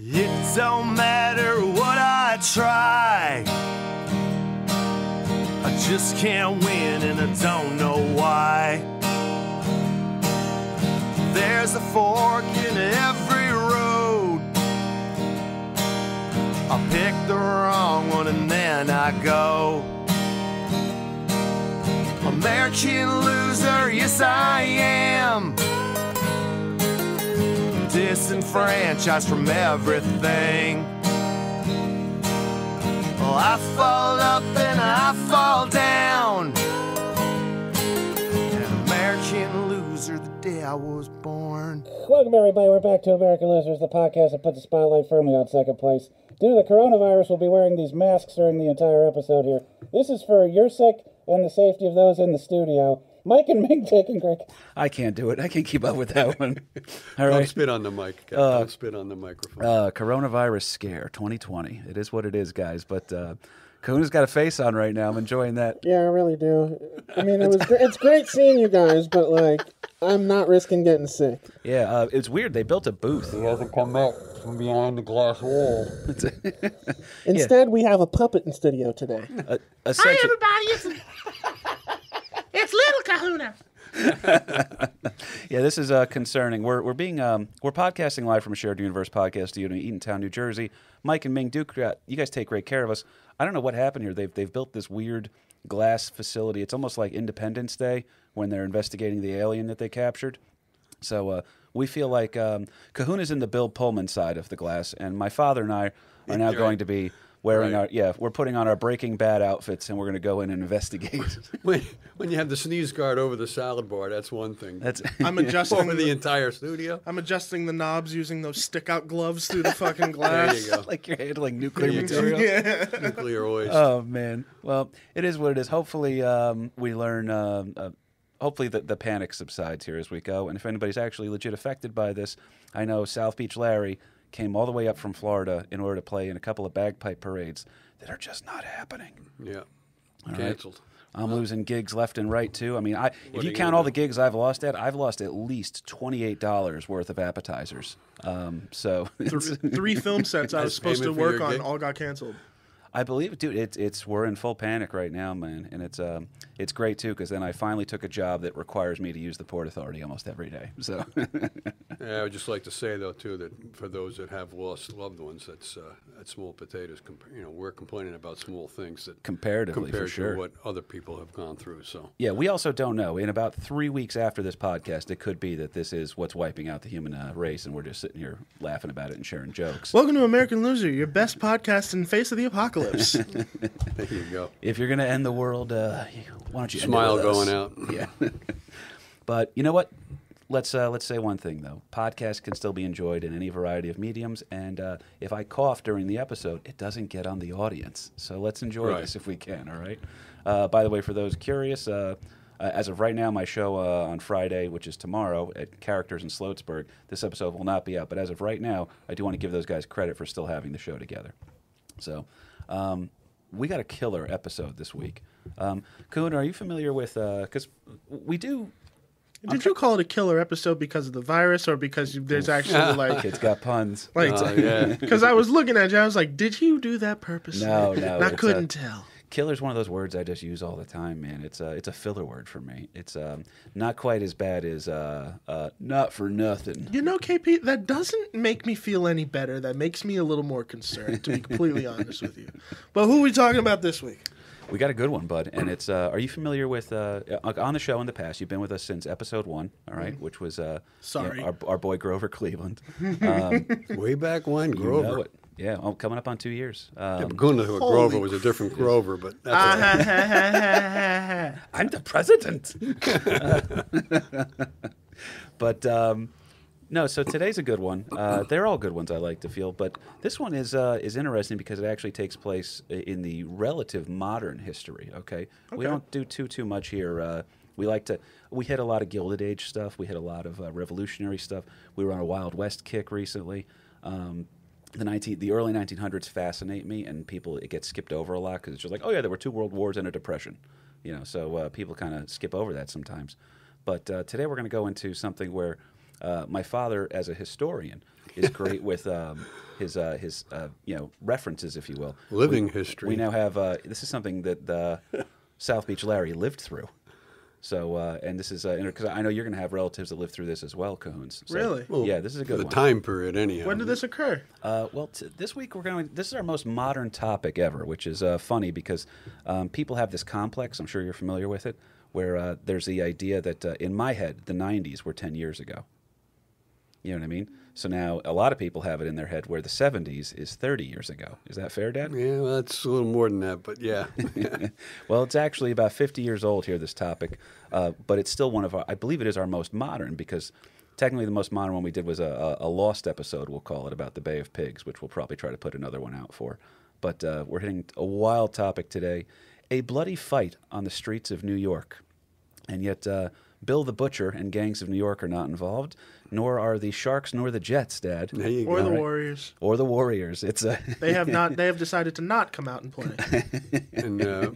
It don't matter what I try. I just can't win and I don't know why. There's a fork in every road. I pick the wrong one and then I go. American loser, yes I am. Disenfranchised from everything. Well, I fall up and I fall down. An American loser the day I was born. Welcome, everybody. We're back to American Losers, the podcast that put the spotlight firmly on second place. Due to the coronavirus, we'll be wearing these masks during the entire episode here. This is for your sake and the safety of those in the studio. Mike and Ming taking great. I can't do it. I can't keep up with that one. All Don't right. spit on the mic. Cap. Don't spit on the microphone. Uh, coronavirus scare 2020. It is what it is, guys. But uh, Kahuna's got a face on right now. I'm enjoying that. Yeah, I really do. I mean, it was gr- it's great seeing you guys, but like, I'm not risking getting sick. Yeah, uh, it's weird. They built a booth. he hasn't come back from behind the glass wall. Instead, we have a puppet in studio today. Uh, essentially, everybody. It's, it's little Kahuna. yeah, this is uh, concerning. We're we're being um, we're podcasting live from a shared universe podcast studio in Eatontown, New Jersey. Mike and Ming Duke, you guys take great care of us. I don't know what happened here. They've they've built this weird glass facility. It's almost like Independence Day when they're investigating the alien that they captured. So uh, we feel like um, Kahuna's in the Bill Pullman side of the glass, and my father and I are now going to be wearing Right. our yeah we're putting on our Breaking Bad outfits, and we're going to go in and investigate. When, when you have the sneeze guard over the salad bar, that's one thing. That's I'm adjusting over the the, entire studio. I'm adjusting the knobs using those stick out gloves through the fucking There glass. you go. like you're handling nuclear material. Yeah. Nuclear waste. Oh man. Well, it is what it is. Hopefully, um, we learn. Um, uh, hopefully, the, the panic subsides here as we go. And if anybody's actually legit affected by this, I know South Beach Larry came all the way up from Florida in order to play in a couple of bagpipe parades that are just not happening. yeah. right. Canceled. I'm losing gigs left and right too. I mean, I if you you count all the gigs I've lost at, I've lost at least twenty eight dollars worth of appetizers. Um, so Th- Three film sets I was supposed to work on gig? all got canceled. I believe, dude, it's it's we're in full panic right now, man, and it's um it's great too because then I finally took a job that requires me to use the Port Authority almost every day. So Yeah, I would just like to say though too that for those that have lost loved ones, that's uh, that's small potatoes. Comp- you know, we're complaining about small things that Comparatively, for compared sure. to what other people have gone through. So yeah, we also don't know. In about three weeks after this podcast, it could be that this is what's wiping out the human uh, race, and we're just sitting here laughing about it and sharing jokes. Welcome to American Loser, your best podcast in face of the apocalypse. there you go. if you're gonna end the world, uh, why don't you Smile going out. Yeah. but you know what? Let's uh, let's say one thing though. Podcasts can still be enjoyed in any variety of mediums, and uh, if I cough during the episode, it doesn't get on the audience. So let's enjoy Right. this if we can. All right. Uh, by the way, for those curious, uh, uh, as of right now, my show uh, on Friday, which is tomorrow at Characters in Sloatsburg, this episode will not be out. But as of right now, I do want to give those guys credit for still having the show together. So, um, we got a killer episode this week. Um, Kuhn, are you familiar with? Because we do. Did you call it a killer episode because of the virus or because you- there's actually like it's got puns. like Oh, yeah. because I was looking at you, I was like, did you do that purposely? No, no, I couldn't uh, tell. Killer's one of those words I just use all the time, man. It's a it's a filler word for me. It's um, not quite as bad as uh, uh, not for nothing. You know, KP, that doesn't make me feel any better. That makes me a little more concerned, to be completely honest with you. But who are we talking about this week? We got a good one, bud. And it's uh, are you familiar with uh, on the show in the past? You've been with us since episode one, all right? Which was uh, you know, Sorry. our, our boy Grover Cleveland. Um, Way back when you Grover. know it. Yeah, oh, coming up on two years. Um, Yeah, but going to a Grover was a different Grover, but that's all right. I'm the president. but um, no, so today's a good one. Uh, they're all good ones. I like to feel, but this one is uh, is interesting because it actually takes place in the relative modern history. Okay, we don't do too too much here. Uh, we like to we hit a lot of Gilded Age stuff. We hit a lot of uh, revolutionary stuff. We were on a Wild West kick recently. Um, the 19 the early 1900s fascinate me and people it gets skipped over a lot because it's just like oh yeah there were two world wars and a depression you know so uh, people kind of skip over that sometimes but uh, today we're going to go into something where Uh, my father, as a historian, is great with um, his uh, his uh, you know references, if you will. Living We- history. We now have uh, this is something that the South Beach Larry lived through. So, uh, and this is because I know you're going to have relatives that live through this as well, Cahoons. So, Really? yeah, this is a For good the one. time period, anyhow. When did this occur? Uh, well, t- this week we're going. to This is our most modern topic ever, which is uh, funny because um, people have this complex. I'm sure you're familiar with it, where uh, there's the idea that uh, in my head, the '90s were 10 years ago. You know what I mean? So now a lot of people have it in their head where the '70s is 30 years ago. Is that fair, Dad? Yeah, well, that's a little more than that, but yeah. well, it's actually about 50 years old here, this topic, uh, but it's still one of our, I believe it is our most modern because technically the most modern one we did was a, a, a lost episode, we'll call it, about the Bay of Pigs, which we'll probably try to put another one out for. But uh, we're hitting a wild topic today a bloody fight on the streets of New York. And yet, uh, Bill the Butcher and gangs of New York are not involved, nor are the Sharks nor the Jets, Dad. there you Or go. the right. Warriors? Or the Warriors. It's a They have not. They have decided to not come out and play. and uh,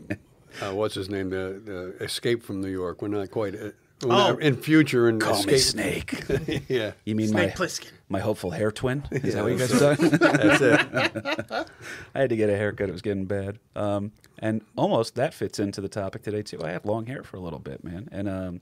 uh, what's his name? The, the Escape from New York. We're not quite. Uh, we're Oh. not in future and call me escape. Snake. yeah, You mean Snake my Plissken. my hopeful hair twin? Is that what you guys are talking? that's it. I had to get a haircut. It was getting bad. Um, and almost that fits into the topic today too. I have long hair for a little bit, man. And um,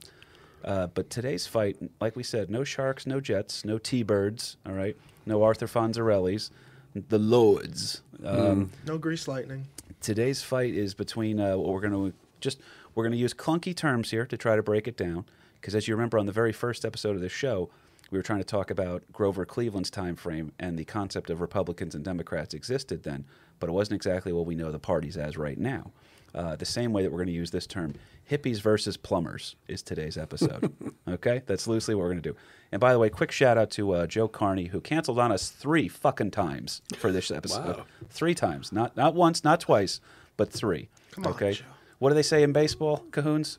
uh, but today's fight, like we said, no sharks, no jets, no T-birds. All right, no Arthur Fonzarellis, the Lords. Um, No grease lightning. today's fight is between uh, what we're going to just we're going to use clunky terms here to try to break it down because as you remember on the very first episode of this show we were trying to talk about grover cleveland's time frame and the concept of republicans and democrats existed then but it wasn't exactly what we know the parties as right now uh, the same way that we're going to use this term hippies versus plumbers is today's episode. Okay? That's loosely what we're going to do. And by the way quick shout out to uh, joe carney who canceled on us three fucking times for this episode. Wow. three times. Not not once not twice but three. Come on, okay? Joe. what do they say in baseball cahoons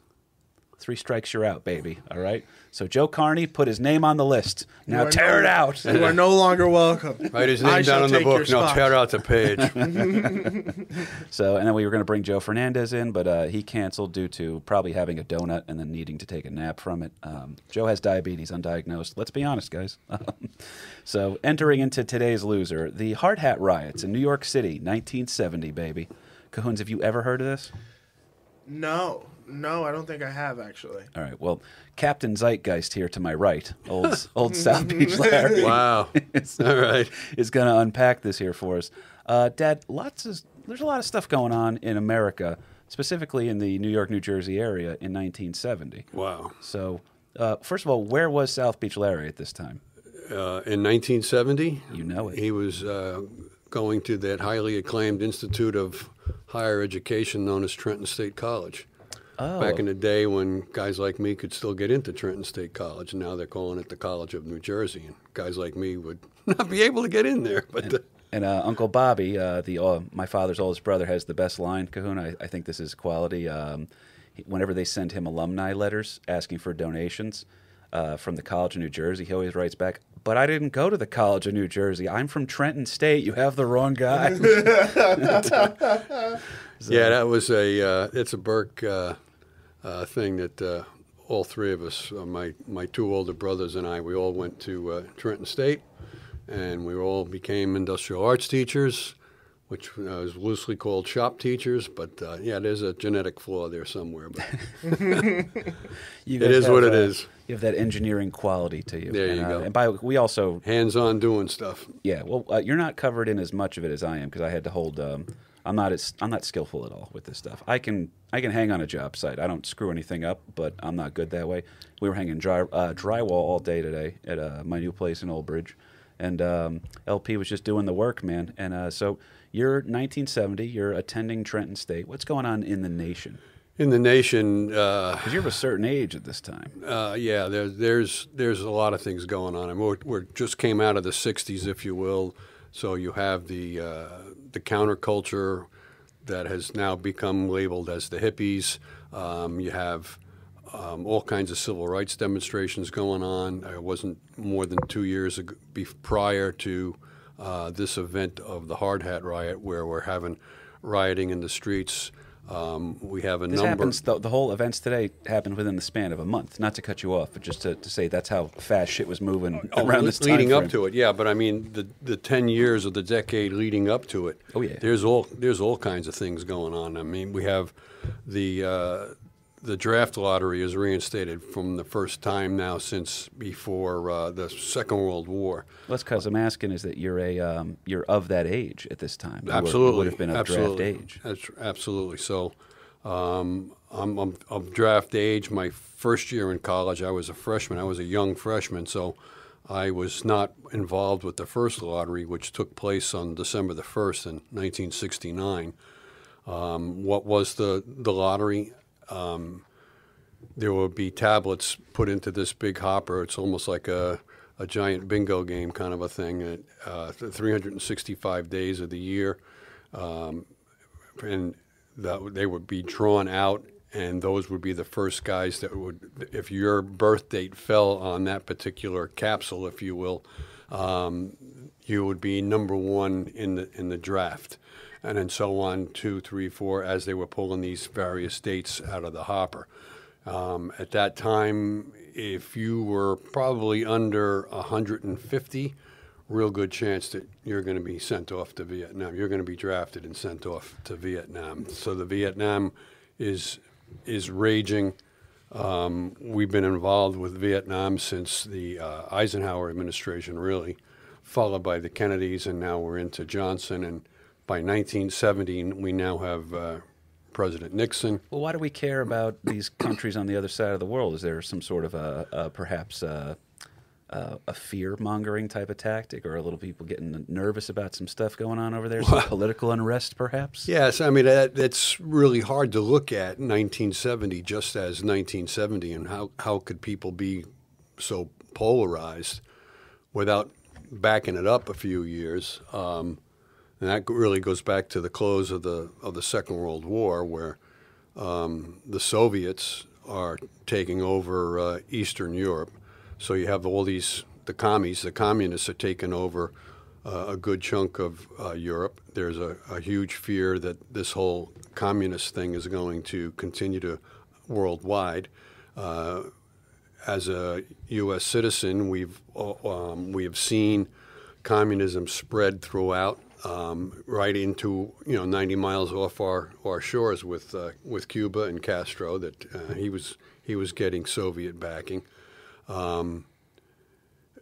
three strikes you're out baby. All right? So joe carney put his name on the list. Now tear no- it out. You are no longer welcome. Write his I name shall down on the book. your No, spot. tear out the page. so and then we were going to bring joe fernandez in but uh, he canceled due to probably having a donut and then needing to take a nap from it. Um, joe has diabetes undiagnosed. Let's be honest guys. So entering into today's loser the hard hat riots in new york city 1970 baby. Cahoons have you ever heard of this? No, no, I don't think I have actually. All right. Well, Captain Zeitgeist here to my right, old old South Beach Larry, wow. is, All right. is going to unpack this here for us. Uh, Dad, lots of there's a lot of stuff going on in America, specifically in the New York, New Jersey area in 1970. Wow. So, uh, first of all, where was South Beach Larry at this time? Uh, in 1970, You know it. he was uh, going to that highly acclaimed Institute of Higher Education known as Trenton State College. Oh, Back in the day when guys like me could still get into Trenton State College, and now they're calling it the College of New Jersey, and guys like me would not be able to get in there. But uh, And uh, Uncle Bobby, uh, the uh, my father's oldest brother, has the best line. Kahuna, I, I think this is quality. Um, he, whenever they send him alumni letters asking for donations uh, from the College of New Jersey, he always writes back, "But I didn't go to the College of New Jersey. I'm from Trenton State. You have the wrong guy." yeah, that was a uh, it's a Burke uh, uh, thing that uh, all three of us, uh, my my two older brothers and I, we all went to uh, Trenton State, and we all became industrial arts teachers, which uh, is loosely called shop teachers. But uh, yeah, there's a genetic flaw there somewhere. But You It what have, it uh. You have that engineering quality to you. There and, you uh, go. And by we also hands-on doing stuff. Yeah, well, uh, you're not covered in as much of it as I am because I had to hold. Um, I'm not as I'm not skillful at all with this stuff. I can I can hang on a job site. I don't screw anything up, but I'm not good that way. We were hanging dry, uh, drywall all day today at uh, my new place in Old Bridge, and um, LP was just doing the work, man. And uh, so you're 1970. You're attending Trenton State. What's going on in the nation? In the nation, uh, Because you're of a certain age at this time. Uh, yeah, there, there's there's a lot of things going on. I mean, we're, we're just came out of the '60s, if you will. So you have the uh, the counterculture that has now become labeled as the hippies. Um, you have um, all kinds of civil rights demonstrations going on. It wasn't more than two years ago, prior to uh, this event of the Hard Hat Riot, where we're having rioting in the streets. Um, we have a This number. happens. The, the whole events today happened within the span of a month. Not to cut you off, but just to, to say that's how fast shit was moving Oh, around le- this time leading up to it, yeah. But I mean, the the ten years of the decade leading up to it. Oh, yeah. There's all there's all kinds of things going on. I mean, we have the uh, the draft lottery is reinstated from the first time now since before uh, the Second World War. Well, that's because I'm asking is that you're a um, you're of that age at this time. You absolutely would have been of absolutely. draft age. That's absolutely so. Um, I'm, I'm of draft age. My first year in college, I was a freshman. I was a young freshman, so I was not involved with the first lottery, which took place on December the first in 1969. Um, what was the the lottery? Um, there will be tablets put into this big hopper. It's almost like a, a giant bingo game kind of a thing. Uh, 365 days of the year, um, and that, they would be drawn out, and those would be the first guys that would, if your birth date fell on that particular capsule, if you will, um, you would be number one in the in the draft, and then so on, two, three, four, as they were pulling these various dates out of the hopper. Um, at that time, if you were probably under 150, real good chance that you're going to be sent off to Vietnam. You're going to be drafted and sent off to Vietnam. So the Vietnam is is raging. Um, we've been involved with Vietnam since the uh, Eisenhower administration, really, followed by the Kennedys, and now we're into Johnson. And by 1970, we now have uh, President Nixon. Well, why do we care about these countries on the other side of the world? Is there some sort of a, a perhaps a, a, a fear mongering type of tactic, or are little people getting nervous about some stuff going on over there? Some political unrest, perhaps? Yes, I mean that, that's really hard to look at 1970 just as 1970, and how how could people be so polarized without backing it up a few years? Um, and that really goes back to the close of the of the Second World War, where um, the Soviets are taking over uh, Eastern Europe. So you have all these the commies, the communists are taking over uh, a good chunk of uh, Europe. There's a, a huge fear that this whole communist thing is going to continue to worldwide. Uh, as a U.S. citizen, we've uh, um, we have seen communism spread throughout, um, right into you know 90 miles off our, our shores with uh, with Cuba and Castro. That uh, he was he was getting Soviet backing. Um,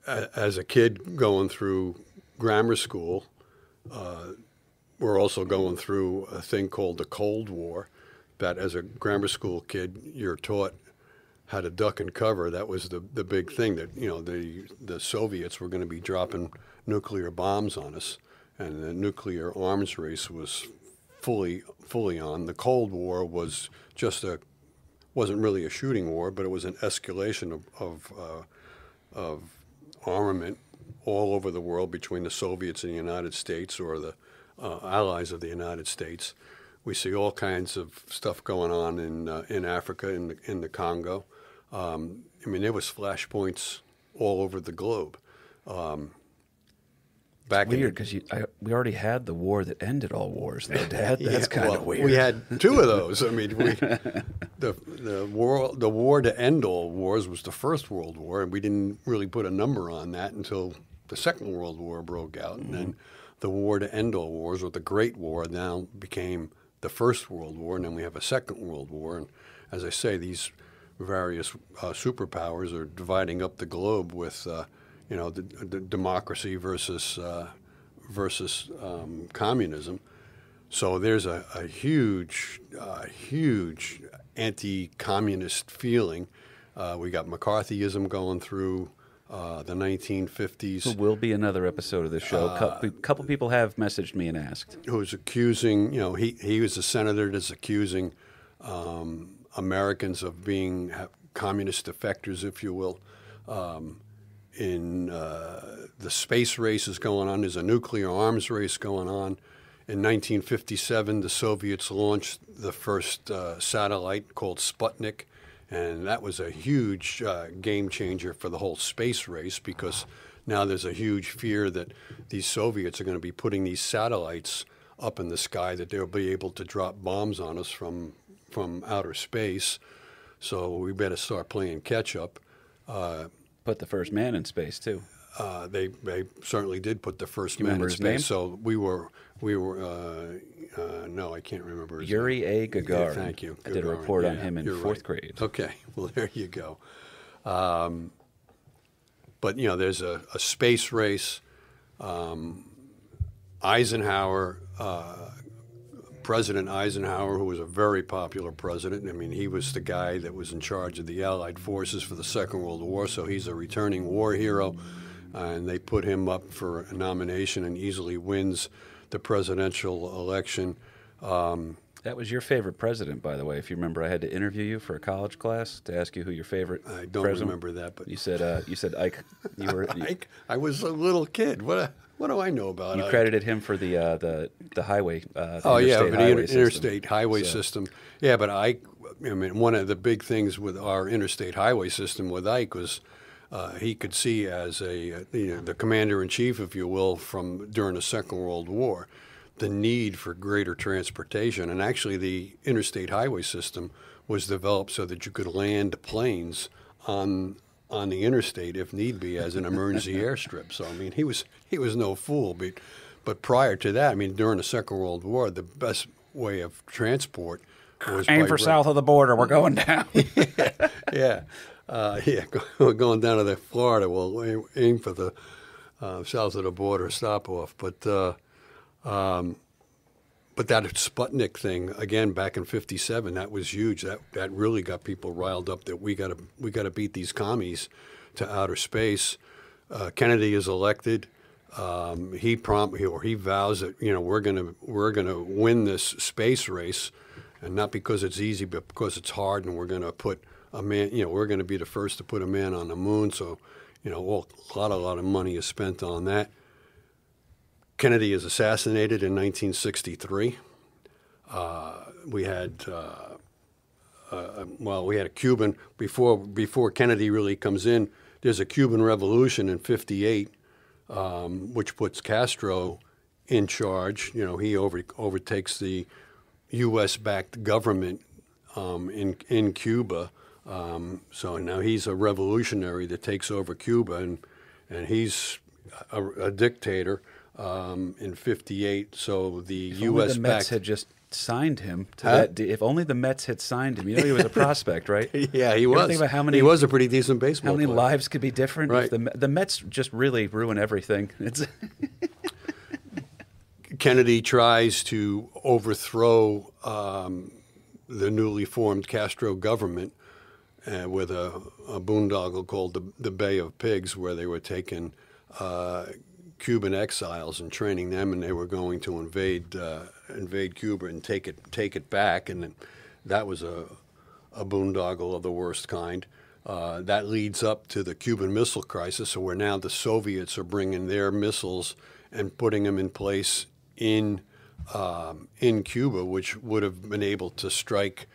a- as a kid going through grammar school, uh, we're also going through a thing called the Cold War. That as a grammar school kid, you're taught how to duck and cover. That was the, the big thing that you know the the Soviets were going to be dropping nuclear bombs on us, and the nuclear arms race was fully fully on. The Cold War was just a wasn't really a shooting war, but it was an escalation of of, uh, of armament all over the world between the Soviets and the United States or the uh, allies of the United States. We see all kinds of stuff going on in uh, in Africa, in the, in the Congo. Um, I mean, there was flashpoints all over the globe. Um, back the- Weird because we already had the war that ended all wars, though, Dad. That's yeah, kind of well, weird. We had two of those. I mean, we, the the war the war to end all wars was the First World War, and we didn't really put a number on that until the Second World War broke out, and then the war to end all wars, or the Great War, now became the First World War, and then we have a Second World War. And as I say, these various uh, superpowers are dividing up the globe with, uh, you know, the, the democracy versus uh, versus um, communism. So there's a, a huge, uh, huge anti-communist feeling. Uh, we got McCarthyism going through uh, the 1950s. There will be another episode of this show. A Uh, couple, couple people have messaged me and asked. who's accusing, you know, he, he was a senator that's accusing um, Americans of being communist defectors, if you will. Um, in uh, the space race is going on, there's a nuclear arms race going on. In 1957, the Soviets launched the first uh, satellite called Sputnik, and that was a huge uh, game changer for the whole space race because now there's a huge fear that these Soviets are going to be putting these satellites up in the sky that they'll be able to drop bombs on us from from outer space. So we better start playing catch up. Put the first man in space too. Uh, they they certainly did put the first man in space. name? So we were we were uh, uh, no, I can't remember his name. Yuri A. Gagarin. Yeah, thank you. I did a Gagarin. report on him in fourth right. grade. Okay, well there you go. Um, but you know, there's a, a space race. Um, Eisenhower, uh, President Eisenhower, who was a very popular president. I mean, he was the guy that was in charge of the Allied forces for the Second World War, so he's a returning war hero. and they put him up for a nomination and easily wins the presidential election. That was your favorite president, by the way. If you remember, I had to interview you for a college class to ask you who your favorite. I don't president- remember that, but You said uh, you said Ike. You were you, I, I was a little kid. What what do I know about it? you credited him for the uh, the the highway. Uh, the Oh yeah, interstate but the highway inter- system. interstate highway So- system. Yeah, but Ike. I mean, one of the big things with our interstate highway system with Ike was uh, he could see as a uh, you know, the commander in chief, if you will, from during the Second World War, the need for greater transportation, and actually the interstate highway system was developed so that you could land planes on on the interstate if need be as an emergency airstrip. So I mean, he was he was no fool, but but prior to that, I mean, during the Second World War, the best way of transport was Aim for ra- south of the border. We're going down. yeah, uh, yeah, go- going down to the Florida. We'll aim, aim for the uh, south of the border stop off. But uh, um, but that Sputnik thing again back in '57, that was huge. That that really got people riled up. That we got to we got to beat these commies to outer space. Uh, Kennedy is elected. Um, he prompt or he vows that you know we're gonna we're gonna win this space race, and not because it's easy, but because it's hard, and we're gonna put a man. You know, we're gonna be the first to put a man on the moon. So, you know, well, a lot a lot of money is spent on that. Kennedy is assassinated in 1963. Uh, we had. Uh, uh, well, we had a Cuban before before Kennedy really comes in. There's a Cuban Revolution in '58, um, which puts Castro in charge. You know, he over, overtakes the U.S.-backed government um, in in Cuba. Um, so now he's a revolutionary that takes over Cuba, and and he's a, a dictator um, in '58. So the If U.S. the Mets had just signed him to Huh? that. If only the Mets had signed him. You know, he was a prospect, right? Yeah, he You was. Think about how many he was a pretty decent baseball how many player. lives could be different. if Right. The, the Mets just really ruin everything. It's Kennedy tries to overthrow um, the newly formed Castro government uh, with a, a boondoggle called the, the Bay of Pigs, where they were taking uh, Cuban exiles and training them, and they were going to invade uh, invade Cuba and take it take it back, and that was a a boondoggle of the worst kind. Uh, that leads up to the Cuban Missile Crisis, so where now the Soviets are bringing their missiles and putting them in place in um, in Cuba, which would have been able to strike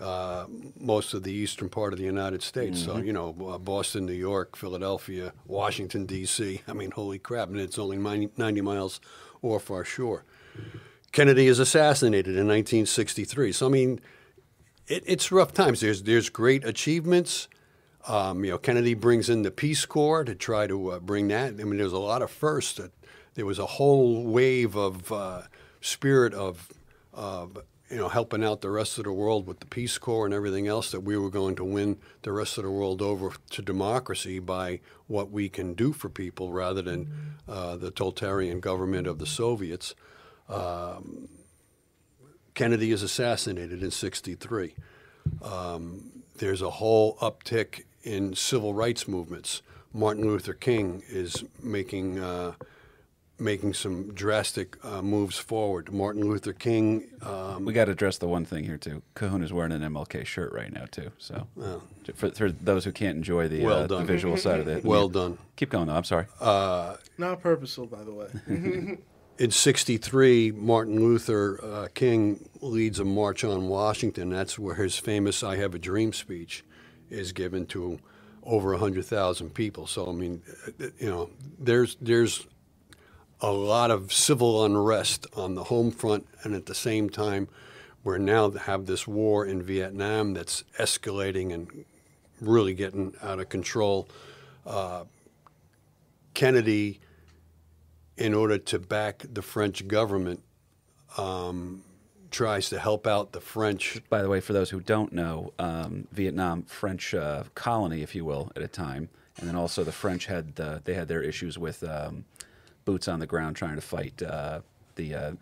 uh, most of the eastern part of the United States. So you know, uh, Boston, New York, Philadelphia, Washington D.C. I mean, holy crap! And it's only 90, 90 miles off our shore. Kennedy is assassinated in 1963. So I mean, it, it's rough times. There's there's great achievements. Um, you know, Kennedy brings in the Peace Corps to try to uh, bring that. I mean, there's a lot of firsts. That there was a whole wave of uh, spirit of, of you know helping out the rest of the world with the Peace Corps and everything else. That we were going to win the rest of the world over to democracy by what we can do for people rather than uh, the totalitarian government of the Soviets. Kennedy is assassinated in 63. Um, there's a whole uptick in civil rights movements. Martin Luther King is making uh, making some drastic uh, moves forward. Martin Luther King, um, we got to address the one thing here too. Kahuna's wearing an MLK shirt right now too. So for, for those who can't enjoy the, Well uh, the visual side of it, well done. Keep going though. I'm sorry. Not purposeful, by the way. In 63, Martin Luther uh, King leads a march on Washington. That's where his famous I Have a Dream speech is given to over 100,000 people. So, I mean, uh, you know, there's, there's a lot of civil unrest on the home front, and at the same time, we're now have this war in Vietnam that's escalating and really getting out of control. Uh, Kennedy, in order to back the French government, um, tries to help out the French. By the way, for those who don't know, um, Vietnam, French uh, colony, if you will, at a time, and then also the French had the, they had their issues with um, boots on the ground trying to fight uh, the uh,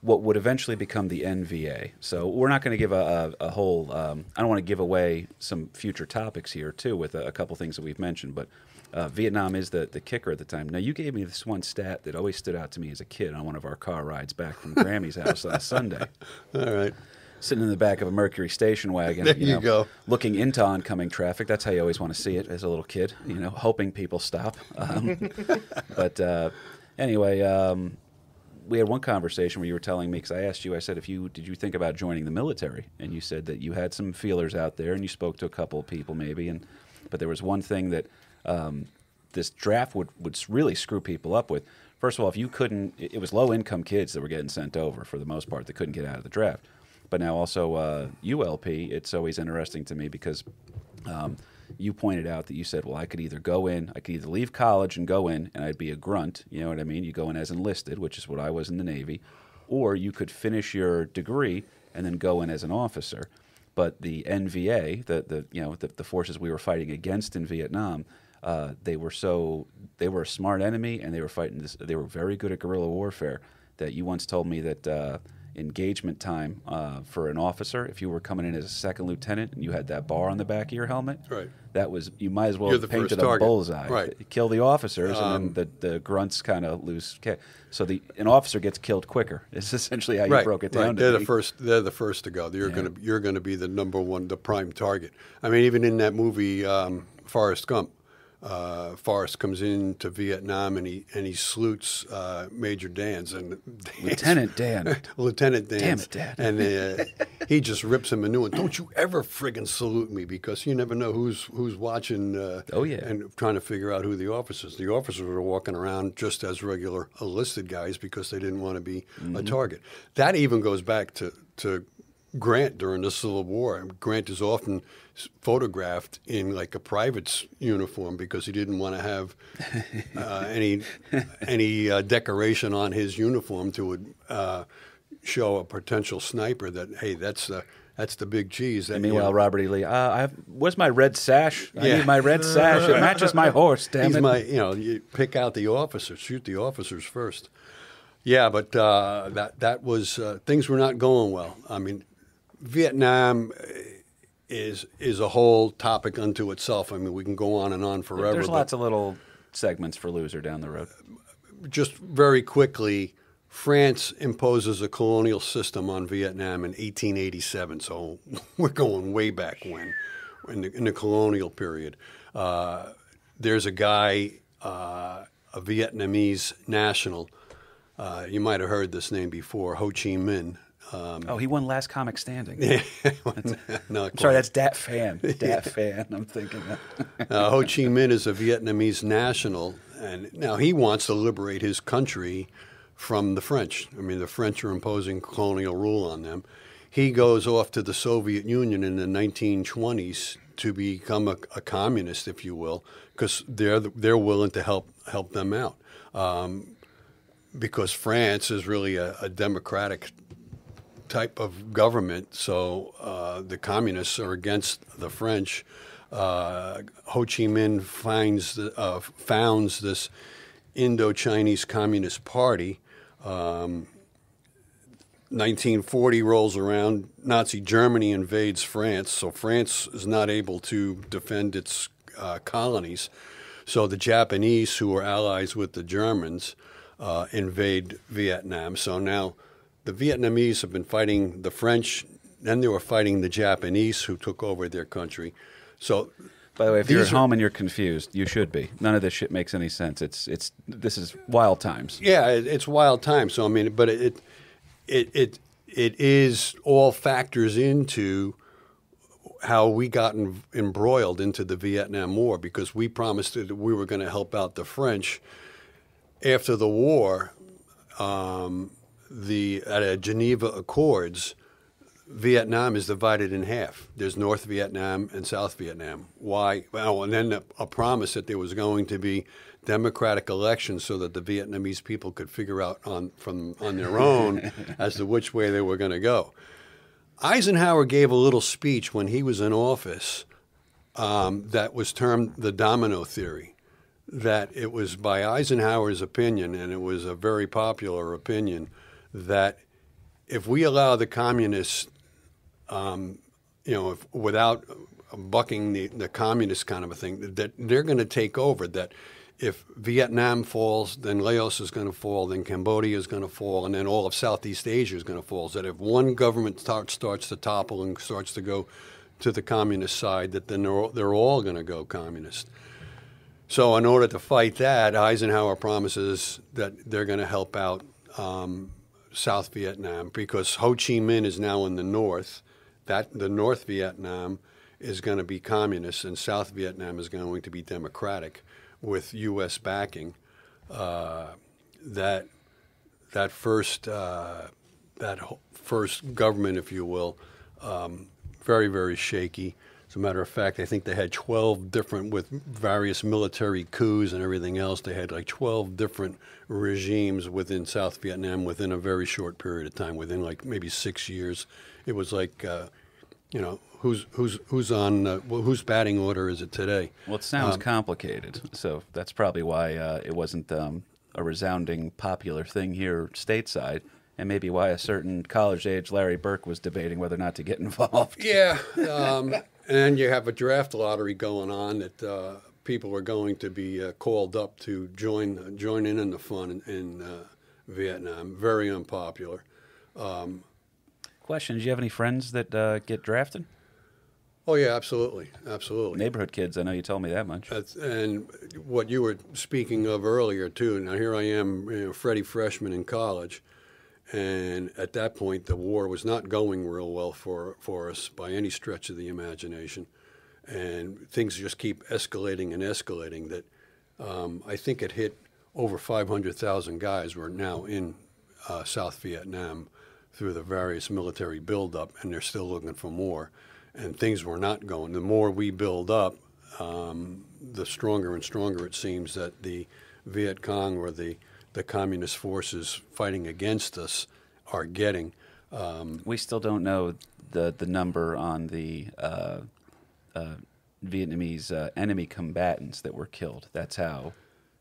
what would eventually become the NVA. So we're not going to give a, a, a whole. Um, I don't want to give away some future topics here too with a, a couple things that we've mentioned, but. Uh, Vietnam is the, the kicker at the time. Now, you gave me this one stat that always stood out to me as a kid on one of our car rides back from Grammy's house on a Sunday. All right. Sitting in the back of a Mercury station wagon, There you go. looking into oncoming traffic. That's how you always want to see it as a little kid, you know, hoping people stop. Um, but uh, anyway, um, we had one conversation where you were telling me because I asked you, I said, if you did you think about joining the military, and you said that you had some feelers out there, and you spoke to a couple of people maybe, and but there was one thing that um, this draft would would really screw people up with. First of all, if you couldn't, it it was low income kids that were getting sent over for the most part that couldn't get out of the draft. But now also uh, ULP, it's always interesting to me because um, you pointed out that you said, well, I could either go in, I could either leave college and go in, and I'd be a grunt. You know what I mean? You go in as enlisted, which is what I was in the Navy, or you could finish your degree and then go in as an officer. But the NVA, the, the you know the, the forces we were fighting against in Vietnam, uh, they were so they were a smart enemy and they were fighting this. They were very good at guerrilla warfare. That you once told me that. Uh, engagement time uh, for an officer if you were coming in as a second lieutenant and you had that bar on the back of your helmet Right. that was you might as well You're have painted a bullseye Right. kill the officers Um, and then the, the grunts kind of lose so the an officer gets killed quicker It's essentially how you right, broke it down Right. They're the first. They're the first to go. You're Yeah. going to you're going to be the number one, the prime target. I mean, even in that movie, um, Forrest Gump. Uh, Forrest comes into Vietnam and he and he salutes uh, Major Dan's and Lieutenant Dan Lieutenant Dan. Damn it, Dad. And uh, he just rips him a new one. Don't you ever friggin' salute me because you never know who's who's watching. Uh, Oh, yeah. And trying to figure out who the officers. The officers were walking around just as regular enlisted guys because they didn't want to be Mm-hmm. a target. That even goes back to to Grant during the Civil War. Grant is often photographed in like a private's uniform because he didn't want to have uh, any any uh, decoration on his uniform to uh, show a potential sniper that hey, that's the that's the big cheese. That, and you meanwhile know, Robert E. Lee uh, I have, where's my red sash I Yeah. need my red sash it matches my horse damn he's it my you know you pick out the officers, shoot the officers first. Yeah, but uh, that that was uh, things were not going well. I mean, Vietnam is is a whole topic unto itself. I mean, we can go on and on forever. there's lots of little segments for loser down the road just very quickly, France imposes a colonial system on Vietnam in 1887. So we're going way back when, in the, in the colonial period. Uh, there's a guy, uh, a Vietnamese national. Uh, you might have heard this name before, Ho Chi Minh. Um, oh he won last comic standing not sorry that's Dat Phan Dat Phan I'm thinking uh, Ho Chi Minh is a Vietnamese national, and now he wants to liberate his country from the French. I mean, the French are imposing colonial rule on them. He goes off to the Soviet Union in the 1920s to become a, a communist, if you will, because they're they're willing to help help them out. Um, because France is really a, a democratic type of government, so uh, the communists are against the French. Uh, Ho Chi Minh finds the, uh, founds this Indo-Chinese Communist Party. Um, 1940 rolls around, Nazi Germany invades France, so France is not able to defend its uh, colonies. So the Japanese, who are allies with the Germans, uh, invade Vietnam. So now the Vietnamese have been fighting the French, then they were fighting the Japanese, who took over their country. So By the way, if you're at home and you're confused, you should be. None of this shit makes any sense. It's it's this is wild times. Yeah, it, it's wild times. So I mean, but it, it, it, it is all factors into how we got em- embroiled into the Vietnam War because we promised that we were going to help out the French. after the war, um, the at a Geneva Accords, Vietnam is divided in half. There's North Vietnam and South Vietnam. Why? Well, and then a, a promise that there was going to be democratic elections so that the Vietnamese people could figure out on from on their own as to which way they were going to go. Eisenhower gave a little speech when he was in office um, that was termed the domino theory. That it was by Eisenhower's opinion, and it was a very popular opinion, that if we allow the communists, um, you know, if, without bucking the, the communist kind of a thing, that they're going to take over. That if Vietnam falls, then Laos is going to fall, then Cambodia is going to fall, and then all of Southeast Asia is going to fall. So that if one government start, starts to topple and starts to go to the communist side, that then they're all, they're all going to go communist. So, in order to fight that, Eisenhower promises that they're going to help out um, South Vietnam because Ho Chi Minh is now in the north. That the North Vietnam is going to be communist, and South Vietnam is going to be democratic, with U.S. backing. Uh, that that first uh, that first government, if you will, um, very very shaky. As a matter of fact, I think they had 12 different, with various military coups and everything else, they had like 12 different regimes within South Vietnam within a very short period of time, within like maybe six years. It was like, uh, you know, who's who's who's on uh, well, whose batting order is it today? Well, it Um, sounds complicated, so that's probably why uh, it wasn't um, a resounding popular thing here stateside, and maybe why a certain college-age Larry Burke was debating whether or not to get involved. Yeah, um, and you have a draft lottery going on that uh, people are going to be uh, called up to join join in in the fun in, in uh, Vietnam. Very unpopular. Question: Do you have any friends that uh, get drafted? Oh yeah, absolutely, absolutely. Neighborhood kids. I know you told me that much. That's, and what you were speaking of earlier too. Now here I am, you know, Freddie freshman in college, and at that point the war was not going real well for for us by any stretch of the imagination, and things just keep escalating and escalating. That um, I think it hit over 500,000 guys were now in uh, South Vietnam through the various military buildup, and they're still looking for more. And things were not going. The more we build up, um, the stronger and stronger it seems that the Viet Cong or the, the communist forces fighting against us are getting. We still don't know the the number on the uh, uh, Vietnamese uh, enemy combatants that were killed. That's how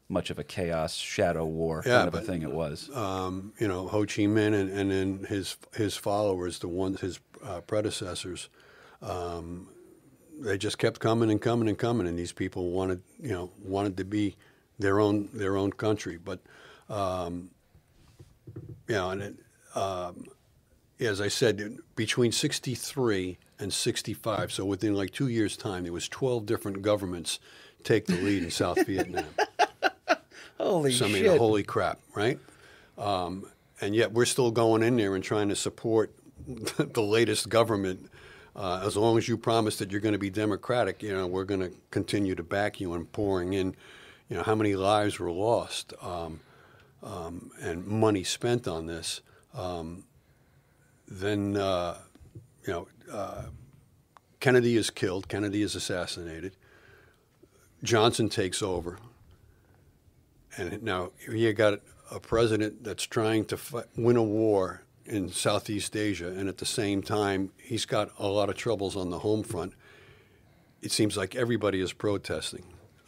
much of a chaos shadow war Yeah, kind of a thing it was. um, you know, Ho Chi Minh and, and then his his followers, the ones his uh, predecessors, um, they just kept coming and coming and coming, and these people wanted, you know, wanted to be their own their own country. But, um, you know, and it, um, as I said, between '63 and '65, so within like two years' time, there was 12 different governments take the lead in South Vietnam. Holy So, I mean, holy crap, right? Um, and yet we're still going in there and trying to support the latest government. Uh, as long as you promise that you're going to be democratic, you know, we're going to continue to back you and pouring in, you know, how many lives were lost um, um, and money spent on this. Um, then, uh, you know, uh, Kennedy is killed. Kennedy is assassinated. Johnson takes over. And now you got a president that's trying to fi- win a war in Southeast Asia, and at the same time, he's got a lot of troubles on the home front. It seems like everybody is protesting.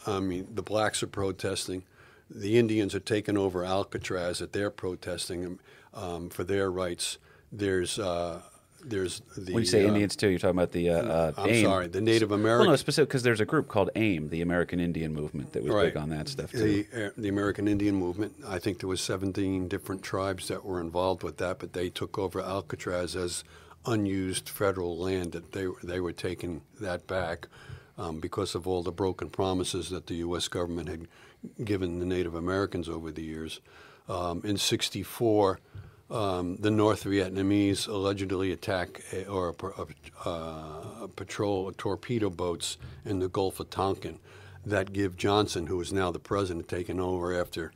I mean, the blacks are protesting. The Indians are taking over Alcatraz that they're protesting um, for their rights. There's uh, there's the when you say uh, Indians too, you're talking about the uh, uh, I'm AIM. sorry, the Native American. Well, no, specific because there's a group called AIM, the American Indian Movement, that was big on that stuff too. The, the American Indian movement. I think there was 17 different tribes that were involved with that, but they took over Alcatraz as unused federal land. That they they were taking that back um, because of all the broken promises that the U.S. government had given the Native Americans over the years. Um, in '64. Um, the North Vietnamese allegedly attack a, or a, a, a patrol torpedo boats in the Gulf of Tonkin that give Johnson, who is now the president, taken over after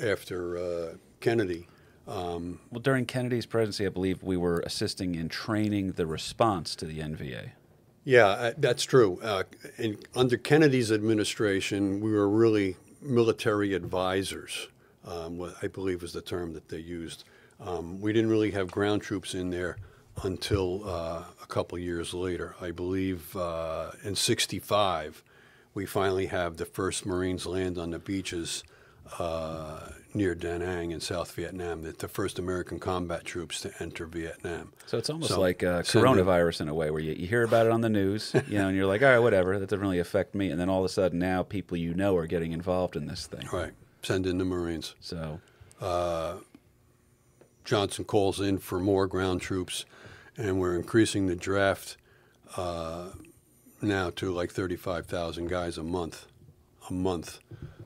after uh, Kennedy. Well, during Kennedy's presidency, I believe we were assisting in training the response to the NVA. Yeah, uh, that's true. Uh, in, under Kennedy's administration, we were really military advisors, um, what I believe was the term that they used. Um, we didn't really have ground troops in there until uh, a couple years later. I believe uh, in 65, we finally have the first Marines land on the beaches uh, near Da Nang in South Vietnam, the, the first American combat troops to enter Vietnam. So it's almost So, like uh, coronavirus in a way, where you, you hear about it on the news, you know, and you're like, all right, whatever, that doesn't really affect me. And then all of a sudden, now people you know are getting involved in this thing. Right, send in the Marines. So Johnson calls in for more ground troops, and we're increasing the draft uh, now to like 35,000 guys a month, a month.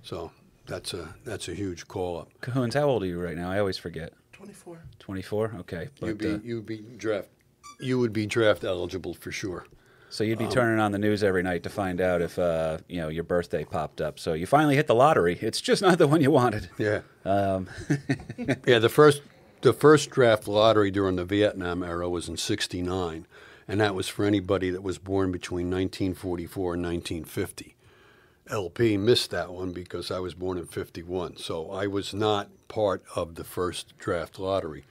So that's a that's a huge call up. Cahoons, how old are you right now? I always forget. 24. 24. Okay, but You'd be uh, you'd be draft you would be draft eligible for sure. so you'd be um, turning on the news every night to find out if uh, you know your birthday popped up. So you finally hit the lottery. It's just not the one you wanted. Yeah, Um, yeah. The first the first draft lottery during the Vietnam era was in '69, and that was for anybody that was born between 1944 and 1950. LP missed that one because I was born in 51. So I was not part of the first draft lottery.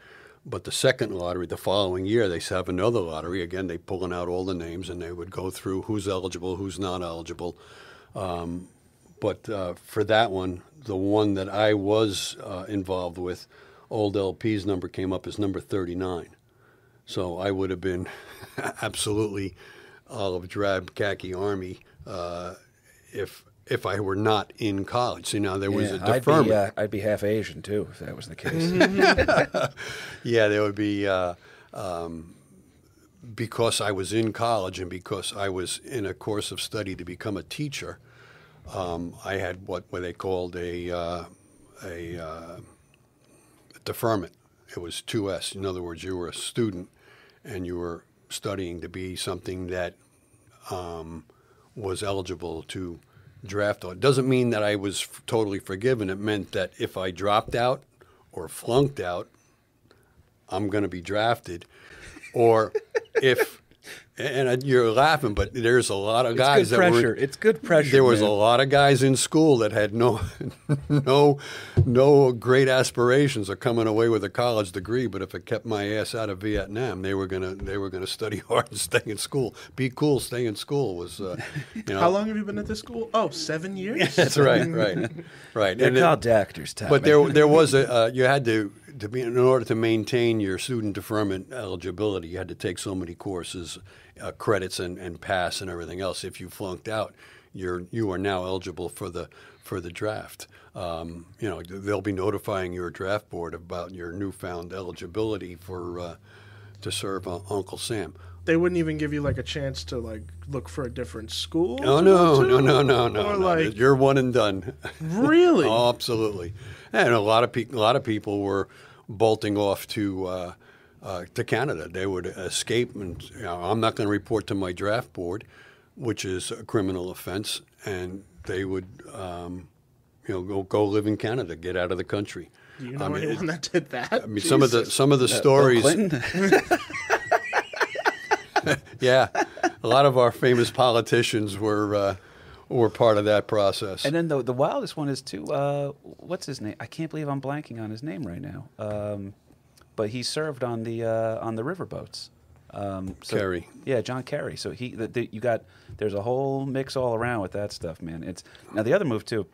But the second lottery, the following year, they have another lottery. Again, they pulling out all the names and they would go through who's eligible, who's not eligible. Um, but uh, for that one, the one that I was uh, involved with, old LP's number came up as number 39. So I would have been absolutely olive drab khaki army uh, if if I were not in college. See, now there was yeah, a I'd deferment. be uh, I'd be half Asian too if that was the case. Yeah, there would be uh, um, because I was in college and because I was in a course of study to become a teacher. Um, I had what what they called a uh, a uh, deferment. It was two S. In other words, you were a student and you were studying to be something that um, was eligible to draft. It doesn't mean that I was f- totally forgiven. It meant that if I dropped out or flunked out, I'm going to be drafted. Or if, and you're laughing, but there's a lot of guys it's good that pressure. were. it's good pressure. There was man. a lot of guys in school that had no, no, no great aspirations of coming away with a college degree. But if it kept my ass out of Vietnam, they were gonna, they were gonna study hard and stay in school. Be cool, stay in school was, uh, you know. How long have you been at this school? Oh, seven years? That's right, right, right. They're And it- called doctors, Tommy. but there, there was a uh, you had to to be in order to maintain your student deferment eligibility. You had to take so many courses, uh, credits, and, and pass and everything else. If you flunked out, you're you are now eligible for the for the draft. Um, you know they'll be notifying your draft board about your newfound eligibility for uh, to serve uh, Uncle Sam. They wouldn't even give you like a chance to like look for a different school. Oh no, no, no, no, no, Or no! like You're one and done. really? Oh, absolutely. And a lot of people, a lot of people were bolting off to uh, uh, to Canada. They would escape, and you know, I'm not going to report to my draft board, which is a criminal offense, and they would, um, you know, go go live in Canada, get out of the country. Do you know I mean, anyone that did that? I mean, some of the some of the stories. Yeah, a lot of our famous politicians were uh, were part of that process. And then the the wildest one is too. Uh, what's his name? I can't believe I'm blanking on his name right now. Um, but he served on the uh, on the riverboats. Um, so- Kerry. Yeah, John Kerry. So he, the, the, you got there's a whole mix all around with that stuff, man. It's now the other move too.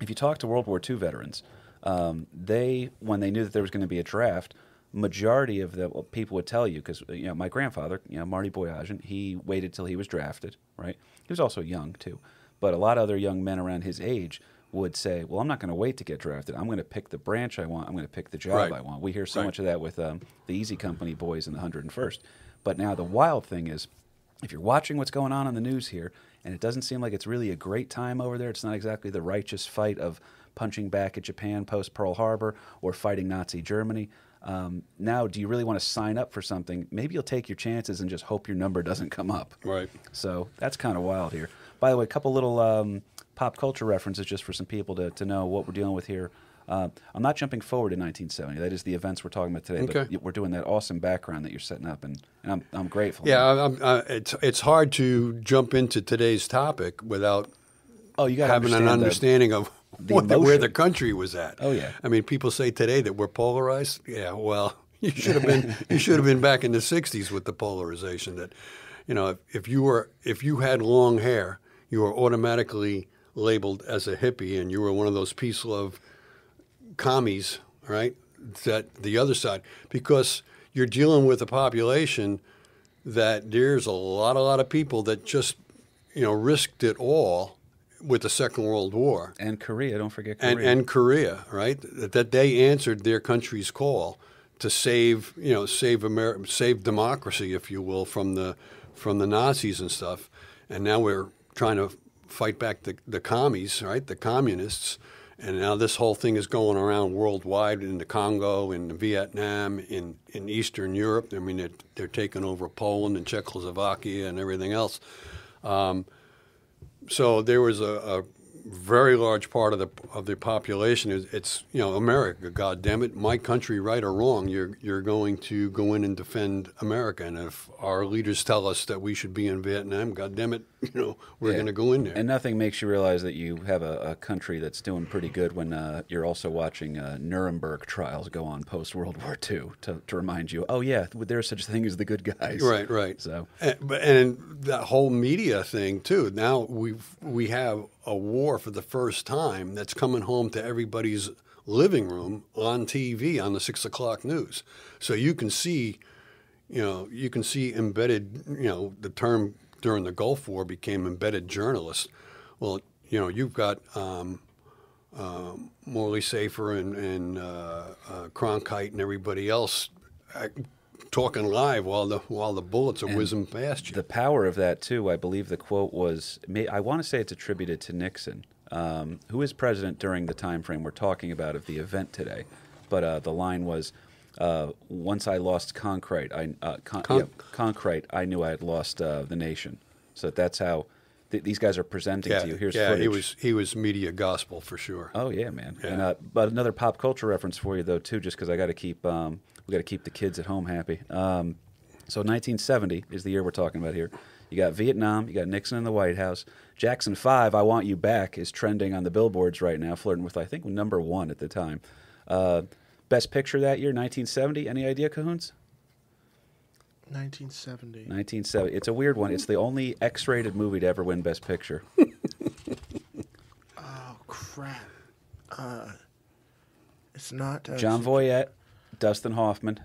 If you talk to World War II veterans, um, they when they knew that there was going to be a draft, majority of the well, people would tell you because you know my grandfather, you know Marty Boyajian, he waited till he was drafted. Right, he was also young too, but a lot of other young men around his age would say, "Well, I'm not going to wait to get drafted. I'm going to pick the branch I want. I'm going to pick the job Right. I want." We hear so Right. much of that with um, the Easy Company boys in the 101st. But now the wild thing is, if you're watching what's going on on the news here, and it doesn't seem like it's really a great time over there, it's not exactly the righteous fight of punching back at Japan post Pearl Harbor or fighting Nazi Germany. Um, now, do you really want to sign up for something? Maybe you'll take your chances and just hope your number doesn't come up. Right. So that's kind of wild here. By the way, a couple little um, pop culture references just for some people to, to know what we're dealing with here. Uh, I'm not jumping forward to 1970. That is the events we're talking about today. Okay. But we're doing that awesome background that you're setting up, and, and I'm, I'm grateful. Yeah, I'm, i it's it's hard to jump into today's topic without Oh, you having understand an the- understanding of what the, where the country was at. Oh, yeah. I mean, people say today that we're polarized. Yeah, well, you should have been you should have been back in the '60s with the polarization. That you know, if, if you were if you had long hair, you were automatically labeled as a hippie, and you were one of those peace love commies, right? That the other side, because you're dealing with a population that there's a lot, a lot of people that just, you know, risked it all with the Second World War and Korea. Don't forget Korea. and, and Korea, right? That, that they answered their country's call to save, you know, save America, save democracy, if you will, from the from the Nazis and stuff. And now we're trying to fight back the, the commies, right? The communists. And now this whole thing is going around worldwide in the Congo, in Vietnam, in, in Eastern Europe. I mean, they're, they're taking over Poland and Czechoslovakia and everything else. Um, so there was a, a very large part of the of the population is it's you know America. God damn it, my country, right or wrong, you're you're going to go in and defend America. And if our leaders tell us that we should be in Vietnam, God damn it, you know we're Yeah. going to go in there. And nothing makes you realize that you have a, a country that's doing pretty good when uh, you're also watching uh, Nuremberg trials go on post World War II to, to remind you, oh yeah, there's such a thing as the good guys. Right, right. So and, but and that whole media thing too. Now we we have a war for the first time that's coming home to everybody's living room on TV on the six o'clock news. So you can see, you know, you can see embedded. You know, the term during the Gulf War became embedded journalists. Well, you know, you've got. Um, um, Morley Safer and, and uh, uh, Cronkite and everybody else uh, talking live while the while the bullets are whizzing past you. the power of that too, I believe the quote was, I want to say it's attributed to Nixon, um, who is president during the time frame we're talking about of the event today. But uh, the line was, uh, "Once I lost Cronkite, I uh, con- Con- yeah, Cronkite, I knew I had lost uh, the nation." So that's how th- these guys are presenting yeah, to you. Here's yeah, footage. he was he was media gospel for sure. Oh yeah, man. Yeah. And uh, but another pop culture reference for you though too, just because I got to keep um, we got to keep the kids at home happy. Um, so 1970 is the year we're talking about here. You got Vietnam, you got Nixon in the White House. Jackson Five, I Want You Back, is trending on the billboards right now, flirting with I think number one at the time. Uh, best picture that year, 1970. Any idea, Cahoons? 1970. 1970. It's a weird one. It's the only X-rated movie to ever win Best Picture. Oh crap. Uh, it's not uh, Jon Voight, Dustin Hoffman.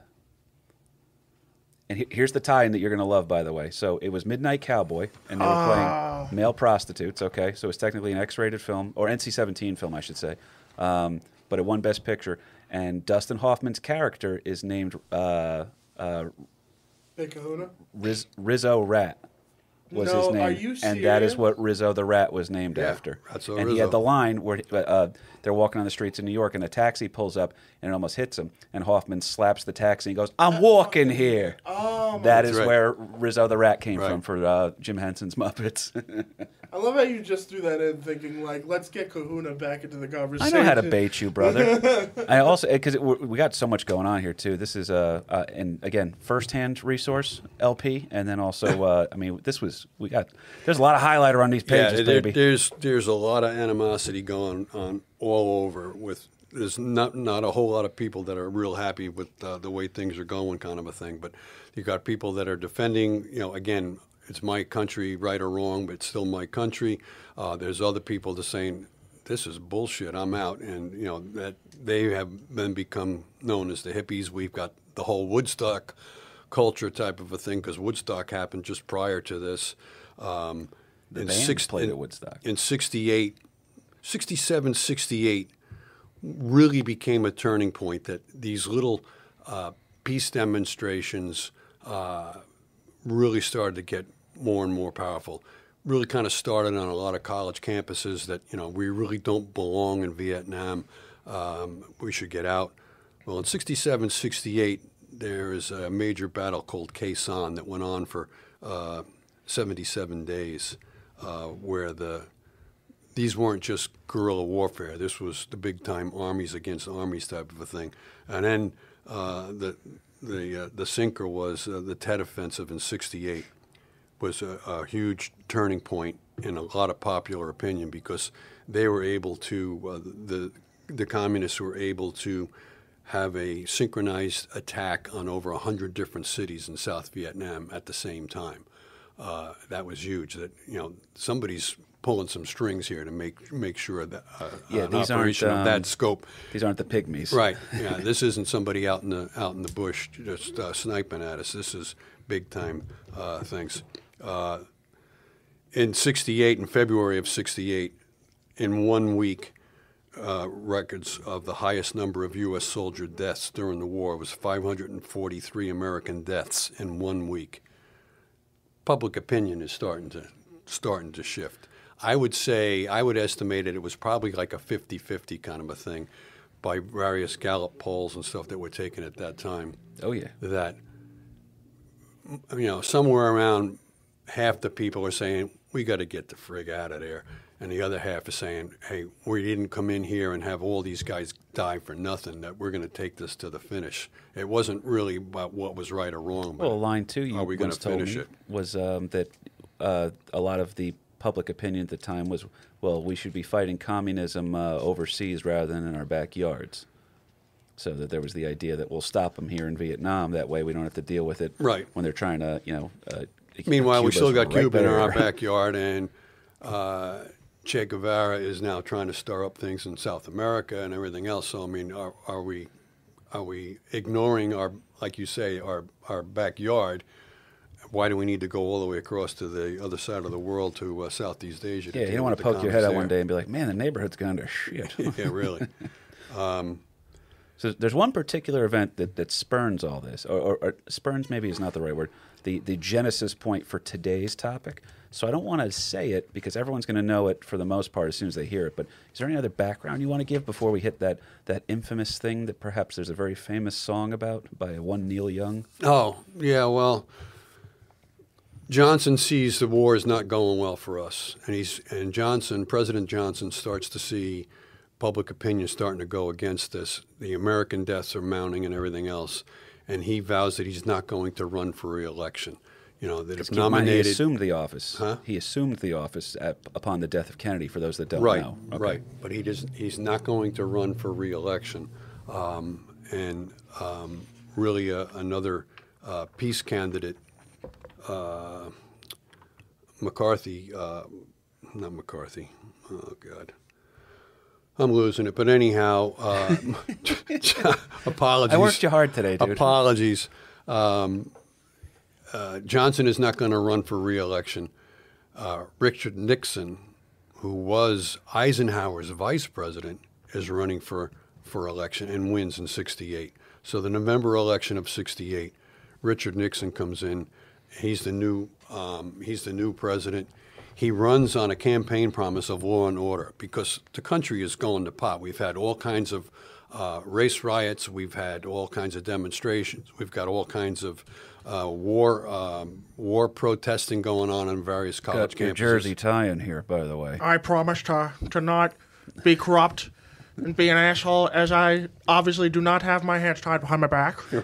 And he- here's the tie-in that you're going to love, by the way. So it was Midnight Cowboy, and they were Oh. playing male prostitutes. Okay, so it's technically an X-rated film or NC-17 film, I should say. Um, but it won Best Picture, and Dustin Hoffman's character is named uh, uh, Hey, Kahuna? Riz- Rizzo Rat. Was No, his name, are you and that is what Rizzo the Rat was named Yeah, after. Ratso and he had the line where uh, they're walking on the streets in New York, and a taxi pulls up and it almost hits him, and Hoffman slaps the taxi and goes, "I'm walking here." Oh, my that is right. where Rizzo the Rat came Right. from for uh, Jim Henson's Muppets. I love how you just threw that in, thinking like, let's get Kahuna back into the conversation." I know how to bait you, brother. I also because we got so much going on here too. This is a uh, and again firsthand resource LP, and then also uh, I mean this was we got there's a lot of highlighter on these pages, yeah, there- baby. there's there's a lot of animosity going on all over. With there's not not a whole lot of people that are real happy with uh, the way things are going, kind of a thing. But you got people that are defending. You know, again, it's my country, right or wrong, but it's still my country. Uh, there's other people that saying this is bullshit. I'm out, and you know that they have then become known as the hippies. We've got the whole Woodstock culture type of a thing because Woodstock happened just prior to this. Um, The in band six- played in- at Woodstock. in 68, 67, 68 really became a turning point that these little uh, peace demonstrations uh, really started to get more and more powerful. Really kind of started on a lot of college campuses that, you know, we really don't belong in Vietnam. Um, we should get out. Well, in 67, 68, there is a major battle called Khe that went on for uh, 77 days, uh, where the these weren't just guerrilla warfare. This was the big time armies against armies type of a thing. And then uh, the the uh, the sinker was uh, the Tet Offensive in '68 was a, a huge turning point in a lot of popular opinion because they were able to uh, the the communists were able to have a synchronized attack on over 100 different cities in South Vietnam at the same time. Uh, that was huge. That you know somebody's pulling some strings here to make make sure that uh, Yeah, an these aren't, operation of that um, scope. These aren't the pygmies. Right. Yeah. this isn't somebody out in the out in the bush just uh, sniping at us. This is big time uh, things. Uh, in '68, in February of '68, in one week, uh, records of the highest number of U.S. soldier deaths during the war was 543 American deaths in one week. Public opinion is starting to starting to shift. I would say I would estimate it. It was probably like a 50-50 kind of a thing, by various Gallup polls and stuff that were taken at that time. Oh yeah. That you know somewhere around half the people are saying we got to get the frig out of there, and the other half is saying, hey, we didn't come in here and have all these guys die for nothing. That we're going to take this to the finish. It wasn't really about what was right or wrong. But Well, line two you Are we once told finish it? was um, that uh, a lot of the public opinion at the time was, well, we should be fighting communism uh, overseas rather than in our backyards. So that there was the idea that we'll stop them here in Vietnam. That way, we don't have to deal with it Right. when they're trying to, you know. Uh, Meanwhile, we still got right Cuba in our backyard, and uh, Che Guevara is now trying to stir up things in South America and everything else. So, I mean, are, are we are we ignoring our, like you say, our our backyard? Why do we need to go all the way across to the other side of the world to uh, Southeast Asia? To Yeah, you don't want to poke your head out one day and be like, "Man, the neighborhood's gone to shit." yeah, really. So there's one particular event that, that spurns all this, or, or, or spurns maybe is not the right word. The the genesis point for today's topic. So I don't want to say it because everyone's going to know it for the most part as soon as they hear it. But is there any other background you want to give before we hit that that infamous thing that perhaps there's a very famous song about by one Neil Young? Oh, yeah, well, Johnson sees the war is not going well for us. And he's and Johnson, President Johnson starts to see public opinion starting to go against this. The American deaths are mounting and everything else. And he vows that he's not going to run for reelection. You know, that if nominated he assumed the office. Huh? He assumed the office at, upon the death of Kennedy. For those that don't right, know, Okay. right. But he does, he's not going to run for reelection. Um, and um, really a, another uh, peace candidate, uh, McCarthy, uh, not McCarthy. Oh God, I'm losing it. But anyhow, uh, apologies. I worked you hard today, dude. Apologies. Um, uh, Johnson is not going to run for reelection. Uh, Richard Nixon, who was Eisenhower's vice president, is running for, for election and wins in 68. So the November election of 68, Richard Nixon comes in. He's the new, um, he's the new president. He runs on a campaign promise of law and order because the country is going to pot. We've had all kinds of uh, race riots. We've had all kinds of demonstrations. We've got all kinds of uh, war um, war protesting going on in various college Got your campuses. Jersey tie in here, by the way. I promise to to not be corrupt and be an asshole, as I obviously do not have my hands tied behind my back. See,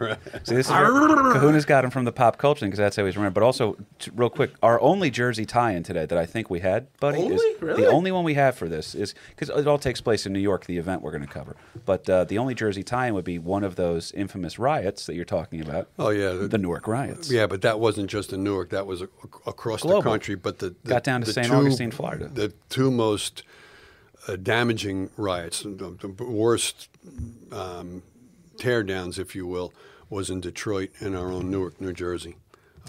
this is where Kahuna's got him from the pop culture because that's how he's remembered. But also, t- real quick, our only Jersey tie-in today that I think we had, buddy, is Really? the only one we have for this is because it all takes place in New York, the event we're going to cover. But uh, the only Jersey tie-in would be one of those infamous riots that you're talking about. Oh yeah, the, the Newark riots. yeah, but that wasn't just in Newark. That was a, across Global. the country. But the, the Got down to St. Augustine, Florida. The two most damaging riots, the, the worst um, teardowns, if you will, was in Detroit and our own Newark, New Jersey.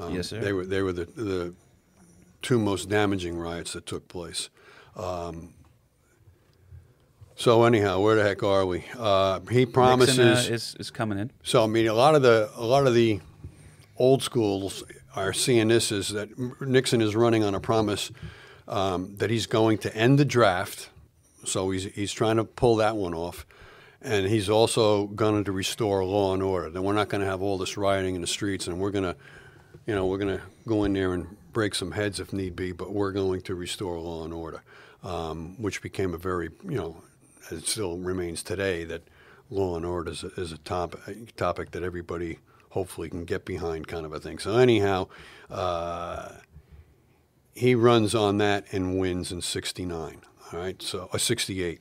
Um, Yes, sir. They were they were the, the two most damaging riots that took place. Um, so anyhow, where the heck are we? Uh, he promises. Nixon, uh, is is coming in. So I mean, a lot of the a lot of the old schools are seeing this is that Nixon is running on a promise um, that he's going to end the draft. So he's he's trying to pull that one off, and he's also going to restore law and order. Then we're not going to have all this rioting in the streets, and we're going to, you know, we're going to go in there and break some heads if need be, but we're going to restore law and order. um, which became a very, you know, it still remains today that law and order is a, is a, top, a topic that everybody hopefully can get behind, kind of a thing. So anyhow, uh, he runs on that and wins in '69. All right, so uh, '68.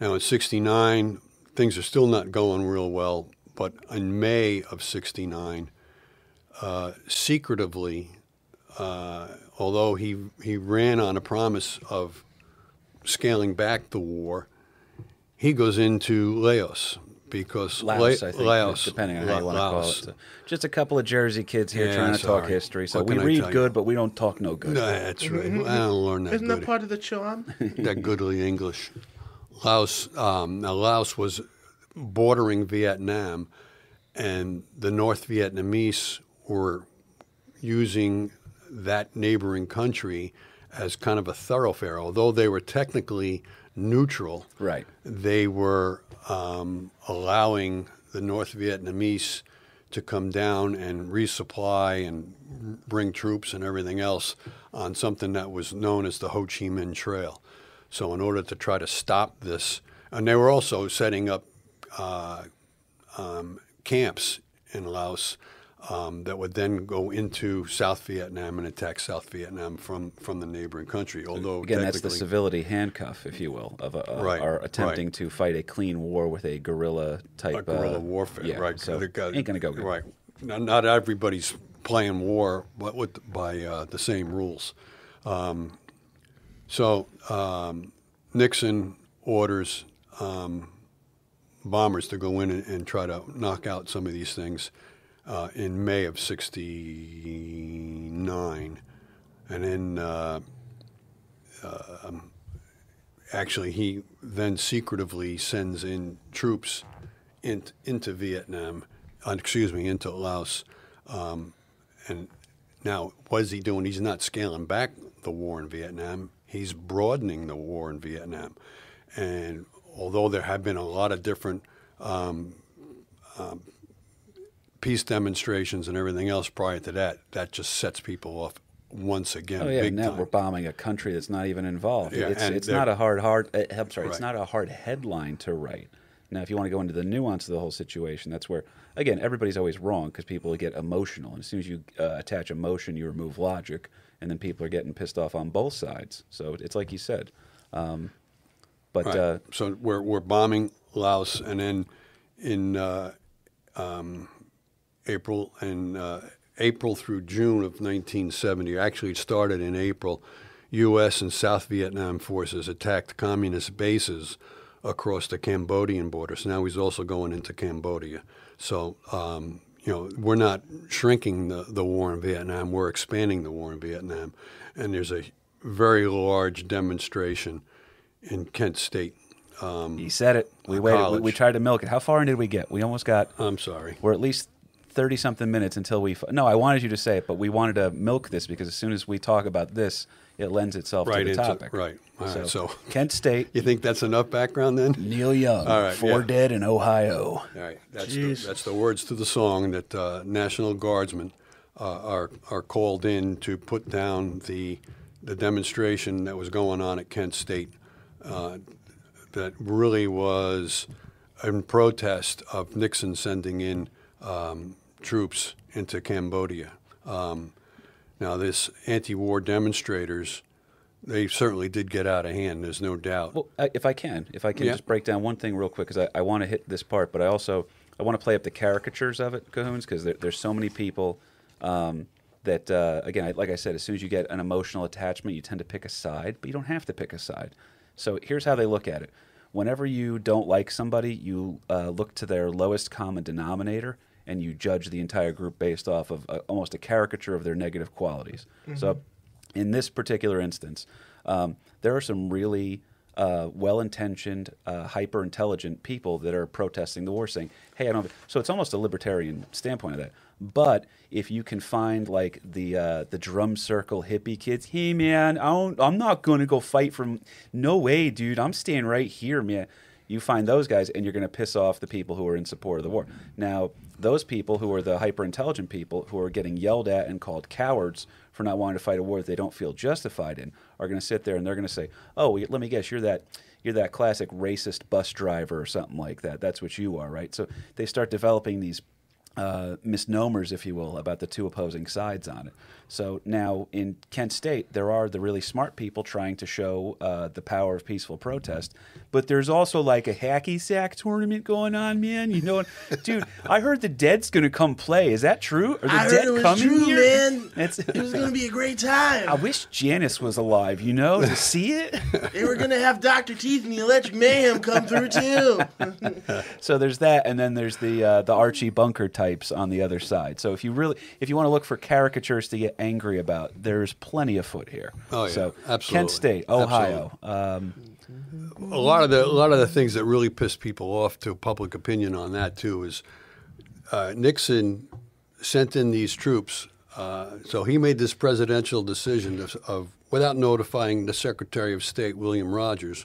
Now in '69, things are still not going real well, but in May of '69, uh, secretively, uh, although he he ran on a promise of scaling back the war, he goes into Laos because Laos, La- I think, Laos, depending on how you want to call it. So, just a couple of Jersey kids here Yeah, trying to talk history. So What we I read good, you? but we don't talk no good. No, that's right. I don't learn that Mm-hmm. Isn't good. that part of the charm? that goodly English. Laos, um, now Laos was bordering Vietnam, and the North Vietnamese were using that neighboring country as kind of a thoroughfare. Although they were technically neutral, Right. they were um, allowing the North Vietnamese to come down and resupply and bring troops and everything else on something that was known as the Ho Chi Minh Trail. So, in order to try to stop this, and they were also setting up uh, um, camps in Laos um, that would then go into South Vietnam and attack South Vietnam from, from the neighboring country. Although Again, that's the civility handcuff, if you will, of a, a, Right, are attempting right. to fight a clean war with a guerrilla type. a guerrilla uh, warfare, yeah, right? So got- ain't gonna go good. Right. Not, not everybody's playing war, but with by uh, the same rules. Um, so um, Nixon orders um, bombers to go in and, and try to knock out some of these things uh, in May of '69, and then. Uh, um, actually, he then secretively sends in troops in, into Vietnam, uh, excuse me, into Laos. Um, and now, what is he doing? He's not scaling back the war in Vietnam, he's broadening the war in Vietnam. And although there have been a lot of different um, um, peace demonstrations and everything else prior to that, that just sets people off once again. Oh yeah, big now time. we're bombing a country that's not even involved. Yeah, it's it's not a hard hard. Uh, I'm sorry, it's not a hard headline to write. Now, if you want to go into the nuance of the whole situation, that's where again everybody's always wrong because people get emotional, and as soon as you uh, attach emotion, you remove logic, and then people are getting pissed off on both sides. So it's like you said. Um, but Right. uh, so we're we're bombing Laos, and then in uh, um, April and uh, April through June of 1970, actually it started in April. U.S. and South Vietnam forces attacked communist bases across the Cambodian border. So now he's also going into Cambodia. So um, you know we're not shrinking the, the war in Vietnam; we're expanding the war in Vietnam, and there's a very large demonstration in Kent State. Um, he said it. We waited. We, we tried to milk it. How far in did we get? We almost got. I'm sorry. We're at least thirty something minutes until we. No, I wanted you to say it, but we wanted to milk this because as soon as we talk about this, it lends itself Right to the into- topic. right. All right, so- Kent State, You think that's enough background then? Neil Young, All right, four yeah. dead in Ohio. All right, that's the, that's the words to the song that uh, National Guardsmen uh, are are called in to put down the the demonstration that was going on at Kent State. Uh, that really was in protest of Nixon sending in um, troops into Cambodia. Um, now, this anti-war demonstrators, they certainly did get out of hand. There's no doubt. Well, if I can, if I can Yeah. just break down one thing real quick, because I, I want to hit this part, but I also I want to play up the caricatures of it, Cahoons, because there, there's so many people um, that uh, again, like I said, as soon as you get an emotional attachment, you tend to pick a side, but you don't have to pick a side. So here's how they look at it: whenever you don't like somebody, you uh, look to their lowest common denominator. And you judge the entire group based off of uh almost a caricature of their negative qualities. So, in this particular instance, um, there are some really uh, well-intentioned, uh, hyper-intelligent people that are protesting the war, saying, "Hey, I don't." So it's almost a libertarian standpoint of that. But if you can find like the uh, the drum circle hippie kids, hey man, I don't, I'm not going to go fight from. No way, dude. I'm staying right here, man. You find those guys, and you're going to piss off the people who are in support of the war. Now, those people who are the hyper intelligent people who are getting yelled at and called cowards for not wanting to fight a war that they don't feel justified in are going to sit there and they're going to say, "Oh, let me guess, you're that." You're that classic racist bus driver or something like that. That's what you are, right? So they start developing these uh, misnomers, if you will, about the two opposing sides on it. So now in Kent State, there are the really smart people trying to show uh, the power of peaceful protest, but there's also like a hacky sack tournament going on, man. You know, dude, I heard the Dead's going to come play. Is that true? Are the I Dead heard it was coming true, here? man. It's, It was gonna be a great time. I wish Janis was alive, you know, to see it. They were gonna have Doctor Teeth and the Electric Mayhem come through too. So there's that, and then there's the uh, the Archie Bunker types on the other side. So if you really, if you want to look for caricatures to get angry about, there's plenty of foot here. Oh, yeah, so absolutely. Kent State, Ohio. Um, a lot of the a lot of the things that really piss people off to public opinion on that too is uh, Nixon sent in these troops. Uh, so he made this presidential decision of, of without notifying the Secretary of State William Rogers,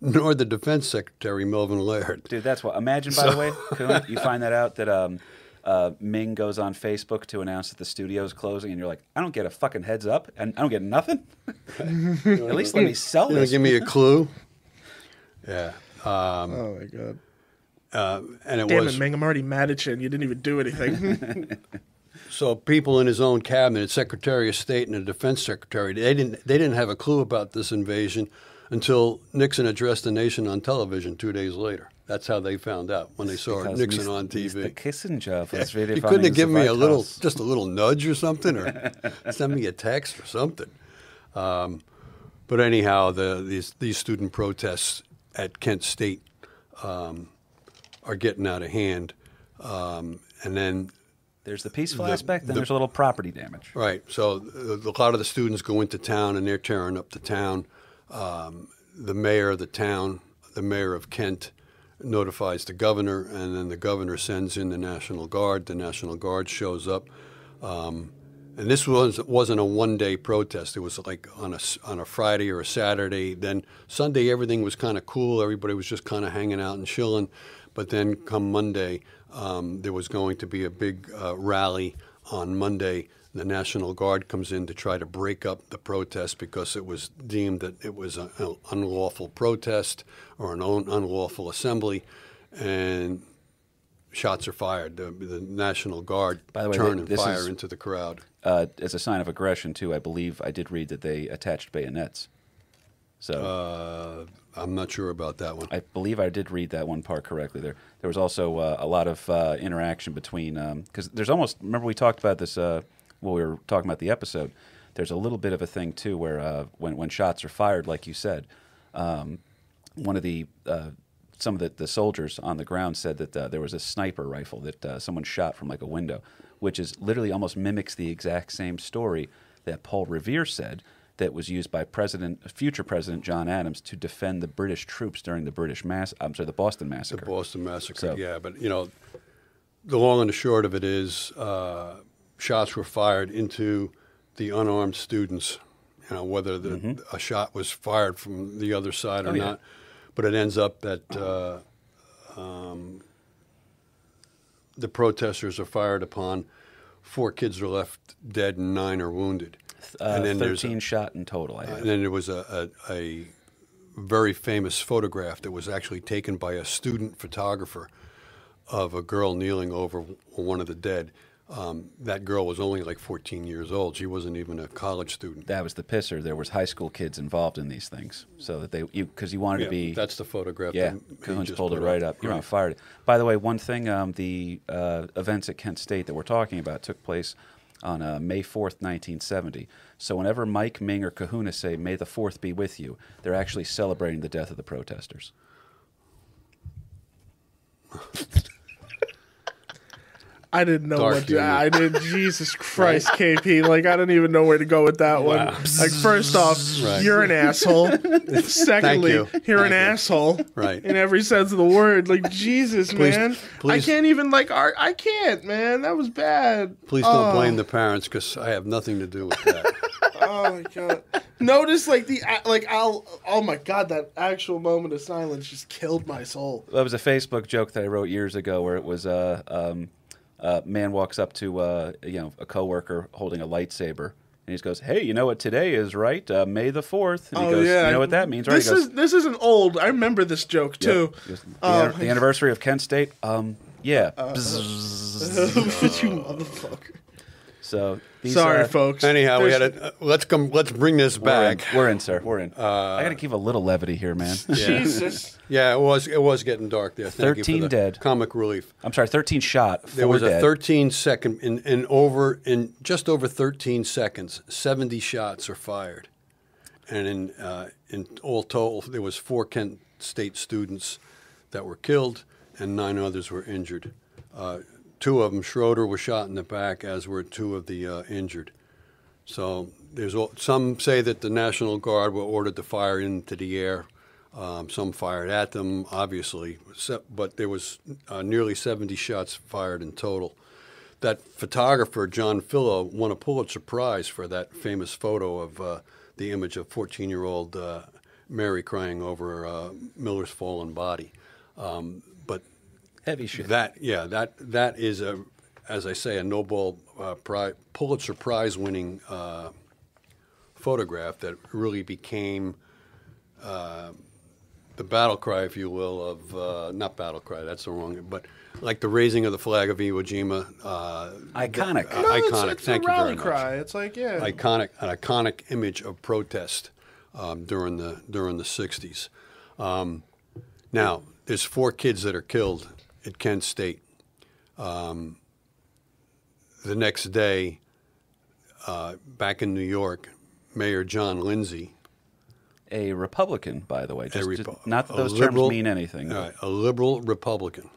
nor the Defense Secretary Melvin Laird. dude, that's what. Imagine, by the way, you find that out that um, uh, Ming goes on Facebook to announce that the studio is closing, and you're like, I don't get a fucking heads up, and I don't get nothing. At least let me sell You know, this. give me a clue. Yeah, Oh my god. uh, and it Damn was it, Ming, I'm already mad at you and you didn't even do anything. So people in his own cabinet, Secretary of State and the Defense Secretary, they didn't they didn't have a clue about this invasion until Nixon addressed the nation on television two days later. That's how they found out when they saw Because Nixon Mr. on Mr. TV. Kissinger Yeah. was very He couldn't have given me a little, House. just a little nudge or something, or send me a text or something. Um, but anyhow, the, these these student protests at Kent State um, are getting out of hand, um, and then There's the peaceful the- aspect, then the- there's a little property damage. Right. So uh, a lot of the students go into town and they're tearing up the town. Um, the mayor of the town, the mayor of Kent, notifies the governor, and then the governor sends in the National Guard. The National Guard shows up. Um, and this was wasn't a one-day protest. It was like on a on a Friday or a Saturday. Then Sunday, everything was kind of cool. Everybody was just kind of hanging out and chilling. But then come Monday, um, there was going to be a big uh, rally on Monday. The National Guard comes in to try to break up the protest because it was deemed that it was an unlawful protest or an un- unlawful assembly, and shots are fired. The, the National Guard By the way, turn and fire is- into the crowd. Uh, as a sign of aggression, too, I believe I did read that they attached bayonets. So Uh, I'm not sure about that one. I believe I did read that one part correctly. There, there was also uh, a lot of uh, interaction between because there's almost. Remember we talked about this when we were talking about the episode. There's a little bit of a thing too where uh, when when shots are fired, like you said, um, one of the uh, some of the, the soldiers on the ground said that uh, there was a sniper rifle that uh, someone shot from like a window, which is literally almost mimics the exact same story that Paul Revere said that was used by President, future President John Adams to defend the British troops during the British mass. I'm sorry, the Boston massacre. The. Boston Massacre, So- yeah. But, you know, the long and the short of it is uh, shots were fired into the unarmed students, you know, whether the, a shot was fired from the other side or Mm-hmm. Oh, yeah. not. But it ends up that uh, um, the protesters are fired upon. Four kids are left dead and nine are wounded. Uh, there's a- 13 shot in total, and then there was a, a, a very famous photograph that was actually taken by a student photographer of a girl kneeling over one of the dead. Um, that girl was only like 14 years old. She wasn't even a college student. that was the pisser. There was high school kids involved in these things, so that they because you wanted to be. that's the photograph. Yeah, Cahoons pulled it right up. up. You're on fire. By the way, one thing, um, the uh, events at Kent State that we're talking about took place on uh, May 4th, 1970. So whenever Mike, Ming, or Kahuna say, May the 4th be with you, they're actually celebrating the death of the protesters. I didn't know Dark what to. humor. I did. Jesus Christ, KP. Like I don't even know where to go with that one. Like first off, Right. you're an asshole. Secondly, you. you're an you. asshole. Right. In every sense of the word. Like Jesus, Please- man. I can't even like. Art. I can't, man. That was bad. Please don't Oh. blame the parents because I have nothing to do with that. Oh my god! Notice like the like I'll. Oh my god! That actual moment of silence just killed my soul. That was a Facebook joke that I wrote years ago, where it was uh, um, a man walks up to uh, you know a coworker holding a lightsaber, and he goes, "Hey, you know what today is, right? Uh, May the 4th. And he oh goes, yeah, "You know what that means, right?" This goes, is this isn't old. I remember this joke too. Goes, the, an- the anniversary of Kent State. Um, yeah. Uh, you motherfucker. So these, Sorry, uh, folks. Anyhow, we had There's- a uh, let's come. Let's bring this We're in, back. we're in, sir. We're in. Uh, I got to keep a little levity here, man. Jesus. Yeah, it was it was getting dark there. Thank you for 13 the dead. Comic relief. I'm sorry, 13 shot. There four was a 13 second in, in over in just over 13 seconds, 70 shots are fired, and in uh, in all total there was four Kent State students that were killed and nine others were injured. Two of them, Schroeder, was shot in the back, as were two of the uh, injured. So there's some say that the National Guard were ordered to fire into the air. Um, some fired at them, obviously, but there was uh, nearly 70 shots fired in total. That photographer John Filo won a Pulitzer Prize for that famous photo of uh, the image of 14-year-old uh, Mary crying over uh, Miller's fallen body. Um, Heavy shit. that yeah, that that is a, as I say, a Nobel uh, Prize, Pulitzer Prize winning uh, photograph that really became uh, the battle cry, if you will, of uh, not battle cry. That's the wrong, but like the raising of the flag of Iwo Jima. Uh, Iconic. uh, No, iconic. it's Thank a you rally very much cry. It's like yeah. iconic an iconic image of protest um, during the during the '60s. Um, now, there's four kids that are killed at Kent State. Um, the next day, uh, back in New York, Mayor John Lindsay, a Republican, by the way. Just, just- not that those liberal- terms mean anything. all right, a liberal Republican.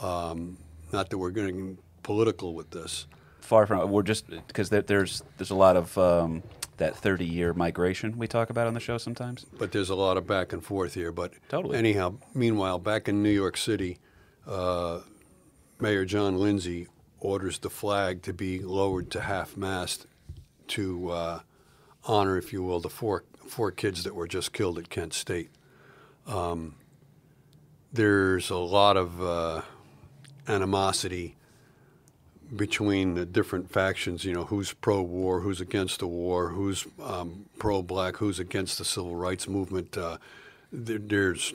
Um, not that we're getting political with this. Far from. We're just because there, there's there's a lot of um, that 30 year migration we talk about on the show sometimes. but there's a lot of back and forth here. But Totally. anyhow, meanwhile, back in New York City, uh, Mayor John Lindsay orders the flag to be lowered to half mast to uh, honor, if you will, the four four kids that were just killed at Kent State. Um, there's a lot of uh, animosity between the different factions, you know, who's pro-war, who's against the war, who's um, pro-black, who's against the civil rights movement. Uh, there, there's,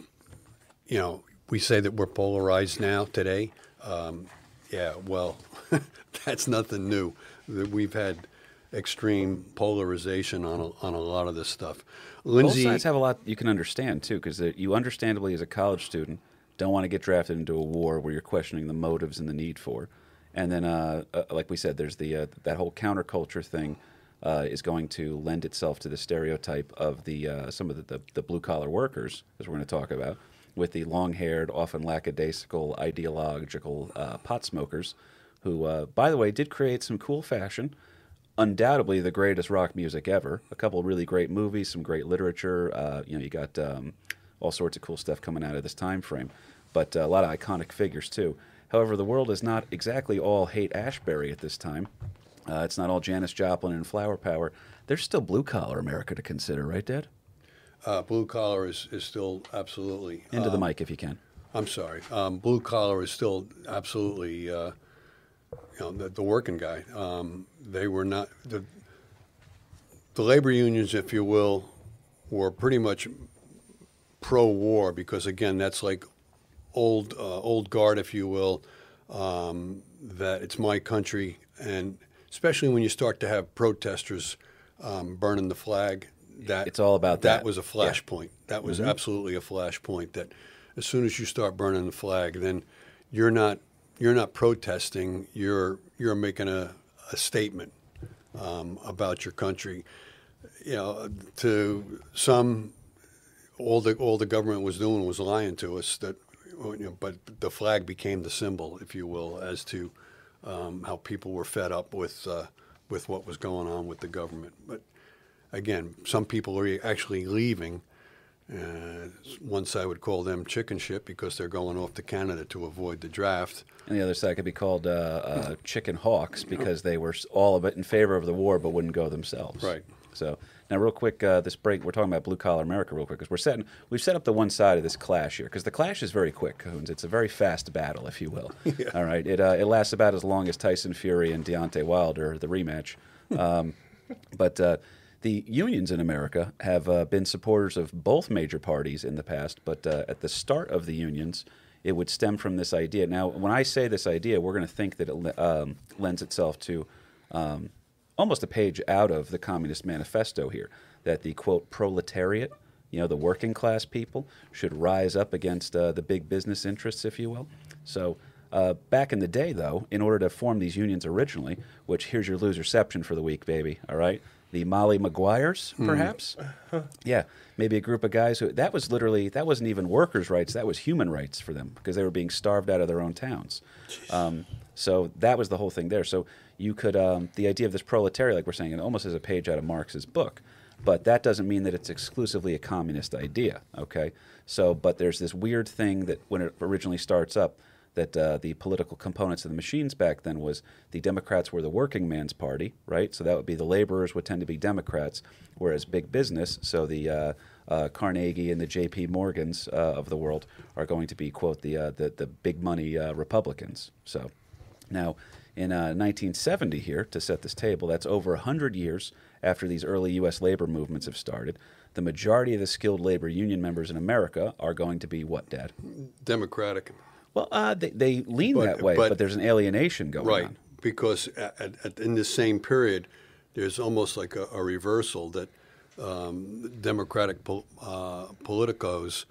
you know, we say that we're polarized now today. Um, yeah, well, that's nothing new. That We've had extreme polarization on a, on a lot of this stuff. Lindsay, Both sides have a lot you can understand too, because you understandably, as a college student, don't want to get drafted into a war where you're questioning the motives and the need for. And then, uh, uh, like we said, there's the uh, that whole counterculture thing uh, is going to lend itself to the stereotype of the uh, some of the, the, the blue collar workers, as we're going to talk about, with the long haired, often lackadaisical, ideological uh, pot smokers, who, uh, by the way, did create some cool fashion undoubtedly the greatest rock music ever. A couple really great movies, some great literature. Uh, you know, you got um, all sorts of cool stuff coming out of this time frame, but uh, a lot of iconic figures too. However, the world is not exactly all Haight-Ashbury at this time. Uh, it's not all Janis Joplin and Flower Power. There's still blue collar America to consider, right, Dad? Uh, blue collar is, is still absolutely Into the um, mic if you can. I'm sorry. Um, blue collar is still absolutely, uh, you know, the, the working guy. Um, they were not the the labor unions, if you will, were pretty much pro-war because again, that's like old uh, old guard, if you will. Um, that it's my country, and especially when you start to have protesters um, burning the flag, that It's all about that. That was a Yeah. Mm-hmm. flashpoint. That was absolutely a flashpoint. That as soon as you start burning the flag, then you're not you're not protesting. You're you're making a, a statement um, about your country. You know, to some, all the all the government was doing was lying to us. That, you know, but the flag became the symbol, if you will, as to um, how people were fed up with uh, with what was going on with the government. But again, some people are actually leaving. Uh, one side would call them chicken shit because they're going off to Canada to avoid the draft. And the other side could be called uh, uh, chicken hawks because they were all of it in favor of the war but wouldn't go themselves. Right. So now, real quick, uh, this break we're talking about blue collar America real quick because we're setting we've set up the one side of this clash here because the clash is very quick, Coons. It's a very fast battle, if you will. All right, it uh, it lasts about as long as Tyson Fury and Deontay Wilder the rematch. Um, but uh, the unions in America have uh, been supporters of both major parties in the past, but uh, at the start of the unions, it would stem from this idea. Now, when I say this idea, we're going to think that it um, lends itself to um, almost a page out of the Communist Manifesto here that the quote proletariat, you know, the working class people, should rise up against uh, the big business interests, if you will. So, uh, back in the day, though, in order to form these unions originally, which here's your loserception for the week, baby, all right? The Molly Maguires, perhaps? Yeah, maybe a group of guys who that was literally that wasn't even workers' rights, that was human rights for them because they were being starved out of their own towns. Um, so that was the whole thing there. So you could um, the idea of this proletariat, like we're saying, it almost as a page out of Marx's book, but that doesn't mean that it's exclusively a communist idea. Okay, so but there's this weird thing that when it originally starts up that uh, the political components of the machines back then was the Democrats were the working man's party, right? So that would be the laborers would tend to be Democrats, whereas big business, so the uh, uh, Carnegie and the J.P. Morgans uh, of the world are going to be quote the uh, the, the big money uh, Republicans. So now in uh, 1970 here to set this table, that's over 100 years after these early U.S. labor movements have started. The majority of the skilled labor union members in America are going to be what, Dad? Democratic. Well, uh, they, they lean But- that way, but, but- there's an alienation going Right, on. because at, at, in this same period, there's almost like a, a reversal that um, Democratic pol- uh, politicos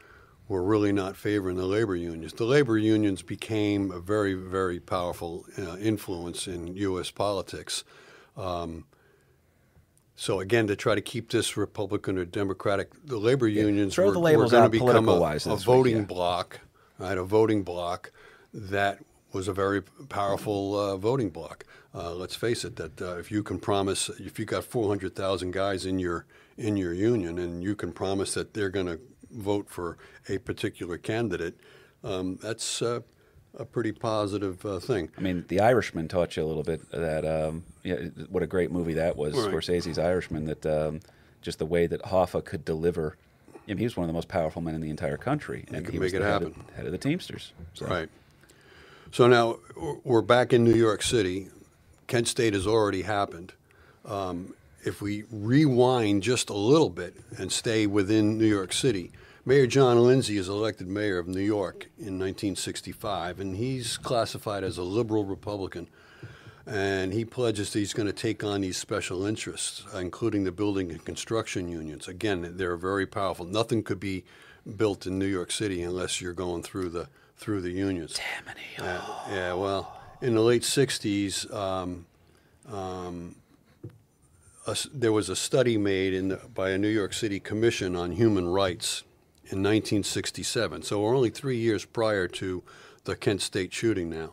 were really not favoring the labor unions. The labor unions became a very, very powerful uh, influence in U.S. politics. Um, so again, to try to keep this Republican or Democratic, the labor unions throw were, were going to become a, a this week, voting yeah. Bloc, right? A voting bloc that was a very powerful uh, voting bloc. Uh, let's face it, that uh, if you can promise, if you got 400,000 guys in your in your union, and you can promise that they're going to vote for a particular candidate, um, that's uh, a pretty positive uh, thing. I mean, The Irishman taught you a little bit that. Um, yeah, what a great movie that was, Right. Scorsese's Irishman. That um, just the way that Hoffa could deliver. I mean, he was one of the most powerful men in the entire country, and could he was it the head. Of, head of the Teamsters. So. Right. So now we're back in New York City. Kent State has already happened. Um, if we rewind just a little bit and stay within New York City, Mayor John Lindsay is elected mayor of New York in 1965, and he's classified as a liberal Republican. And he pledges that he's going to take on these special interests, including the building and construction unions. Again, they're very powerful. Nothing could be built in New York City unless you're going through the through the unions. Tammany. Uh, yeah, well, in the late '60s, um, um, a there was a study made in the, by a New York City Commission on Human Rights in 1967. So we're only three years prior to the Kent State shooting now.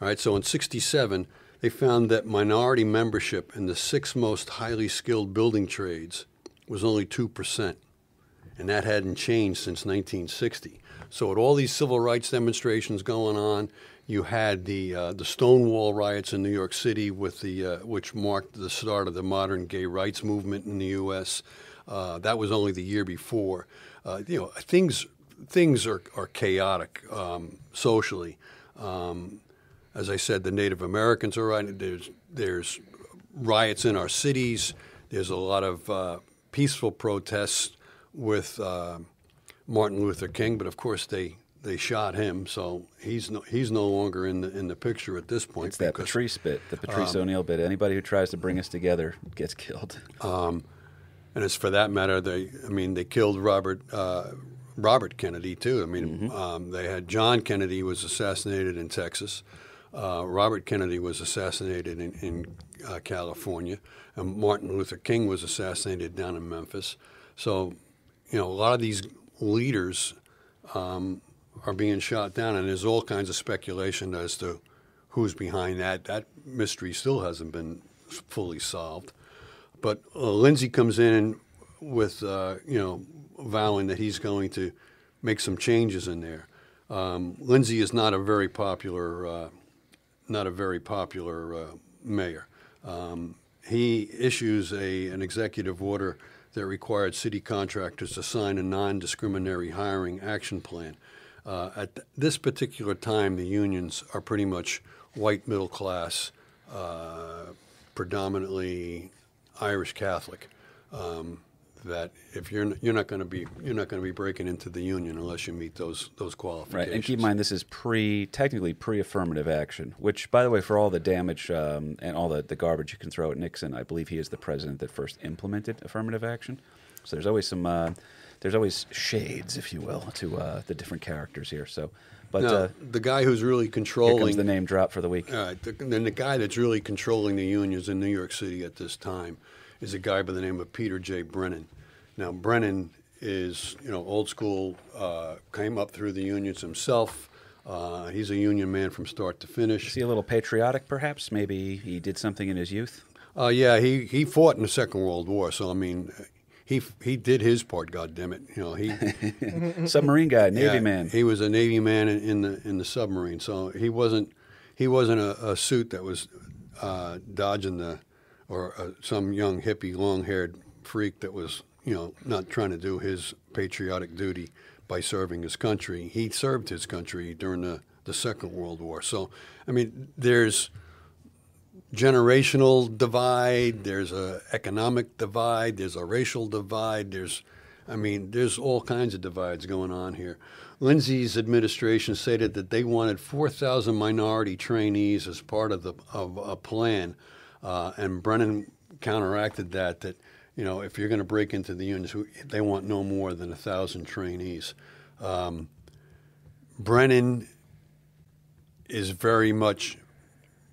All right, so in '67, they found that minority membership in the six most highly skilled building trades was only two percent and that hadn't changed since 1960. So, with all these civil rights demonstrations going on, you had the uh, the Stonewall riots in New York City, with the uh, which marked the start of the modern gay rights movement in the U.S. Uh, that was only the year before. Uh, you know, things things are, are chaotic um, socially. Um, as I said, the Native Americans are right. There's there's riots in our cities. There's a lot of uh, peaceful protests with uh, Martin Luther King, but of course they, they shot him, so he's no, he's no longer in the in the picture at this point. It's that Patrice bit, the Patrice um, O'Neill bit. Anybody who tries to bring us together gets killed. and as for that matter, they I mean they killed Robert uh, Robert Kennedy too. I mean um, they had John Kennedy was assassinated in Texas. Uh, Robert Kennedy was assassinated in, in uh, California, and Martin Luther King was assassinated down in Memphis. So, you know, a lot of these leaders um, are being shot down, and there's all kinds of speculation as to who's behind that. That mystery still hasn't been fully solved. But uh, Lindsay comes in with, uh, you know, vowing that he's going to make some changes in there. Um, Lindsay is not a very popular, uh, not a very popular uh, mayor. Um, he issues a, an executive order that required city contractors to sign a non-discriminatory hiring action plan. Uh, at th- this particular time, the unions are pretty much white middle class, uh, predominantly Irish Catholic. Um, that if you're you're not going to be you're not going to be breaking into the union unless you meet those those qualifications. Right, and keep in mind this is pre, technically pre-affirmative action. Which, by the way, for all the damage um, and all the, the garbage you can throw at Nixon, I believe he is the president that first implemented affirmative action. So there's always some, uh, there's always shades, if you will, to uh, the different characters here. So, but Now, uh, the guy who's really controlling the name drop for the week. All right. The, then the guy that's really controlling the unions in New York City at this time is a guy by the name of Peter J. Brennan. Now, Brennan is, you know, old school, uh, came up through the unions himself. Uh, he's a union man from start to finish. Is he a little patriotic, perhaps? Maybe he did something in his youth. Uh, yeah, he, he fought in the Second World War, so I mean, he he did his part. God damn it, you know he Submarine guy, Navy Yeah, man. He was a Navy man in, in the in the submarine, so he wasn't he wasn't a, a suit that was uh, dodging the or uh, some young hippie long haired freak that was you know not trying to do his patriotic duty by serving his country. He served his country during the the Second World War. So I mean, there's generational divide, there's a economic divide, there's a racial divide, there's I mean, there's all kinds of divides going on here. Lindsay's administration stated that they wanted 4,000 minority trainees as part of the of a plan, uh, and Brennan counteracted that. That you know, if you're going to break into the unions, they want no more than a thousand trainees. Um, Brennan is very much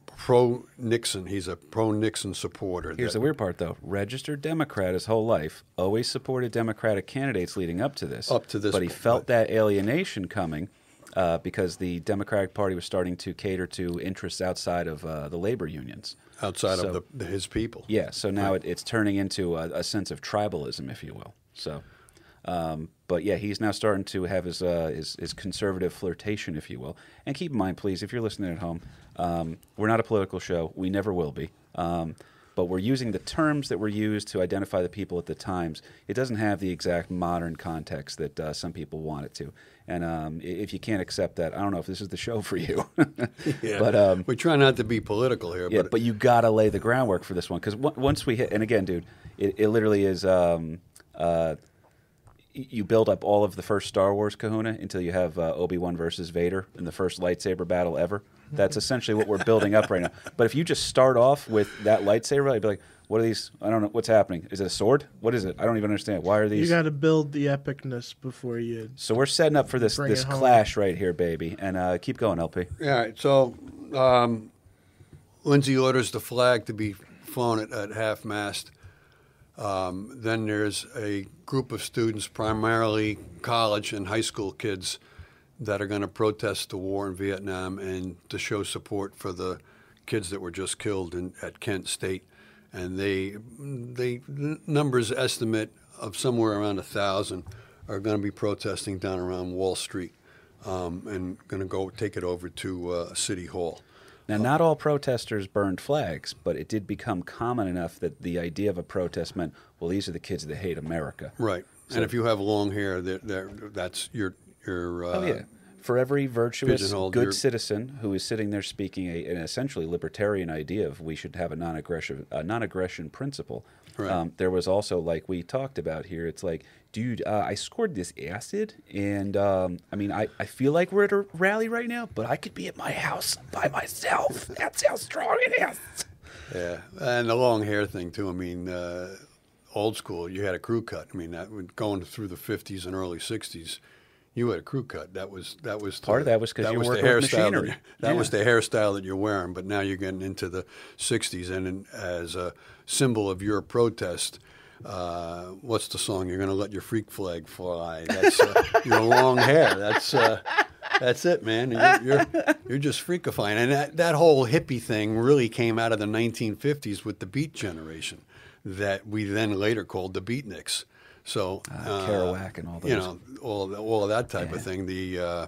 pro Nixon. He's a pro Nixon supporter. Here's That- the weird part, though. Registered Democrat his whole life, always supported Democratic candidates leading up to this. Up to this But he felt that alienation coming uh, because the Democratic Party was starting to cater to interests outside of uh, the labor unions. outside So- of the, his people. Yeah, so now it, it's turning into a, a sense of tribalism, if you will. So, um, but yeah, he's now starting to have his, uh, his his conservative flirtation, if you will. And keep in mind, please, if you're listening at home, um, we're not a political show. We never will be. Um, but we're using the terms that were used to identify the people at the times. It doesn't have the exact modern context that uh, some people want it to. And um, if you can't accept that, I don't know if this is the show for you. Yeah. But um, we try not to be political here, yeah, but, but, you gotta lay the groundwork for this one because once we hit, and again, dude, it, it literally is. Um, uh, you build up all of the first Star Wars Kahuna until you have uh, Obi Wan versus Vader in the first lightsaber battle ever. That's essentially what we're building up right now. But if you just start off with that lightsaber, I'd be like, "What are these? I don't know. What's happening? Is it a sword? What is it? I don't even understand. Why are these? You got to build the epicness before you. so we're setting up for this this clash right here, baby. And uh, keep going, LP. All right. So, um, Lindsay orders the flag to be flown at, at half mast. Um, then there's a group of students, primarily college and high school kids, that are going to protest the war in Vietnam and to show support for the kids that were just killed in, at Kent State. And they, they numbers estimate of somewhere around a thousand are going to be protesting down around Wall Street um, and going to go take it over to uh, City Hall. Now, not all protesters burned flags, but it did become common enough that the idea of a protest meant, well, these are the kids that hate America. Right. So- and if you have long hair, they're, they're, that's your your. Uh, oh, yeah. For every virtuous, good your- citizen who is sitting there speaking a, an essentially libertarian idea of we should have a non-aggression, a non-aggression principle, Right. um, there was also like we talked about here. It's like, dude, uh, I scored this acid, and um, I mean, I, I feel like we're at a rally right now, but I could be at my house by myself. That's how strong it is. Yeah, and the long hair thing too. I mean, uh, old school. You had a crew cut. I mean, that going through the '50s and early '60s, you had a crew cut. That was that was Part the- of that was 'cause you were was the hairstyle that That, was the hairstyle that you're wearing. But now you're getting into the '60s, and in, as a symbol of your protest. Uh, what's the song? You're going to let your freak flag fly. That's uh, your long hair. That's uh, That's it, man. You're, you're, you're just freakifying. And that, that whole hippie thing really came out of the 1950s with the Beat Generation that we then later called the Beatniks. So, Ah, Kerouac and all those, You know, all, all of that type Yeah. of thing. The, uh,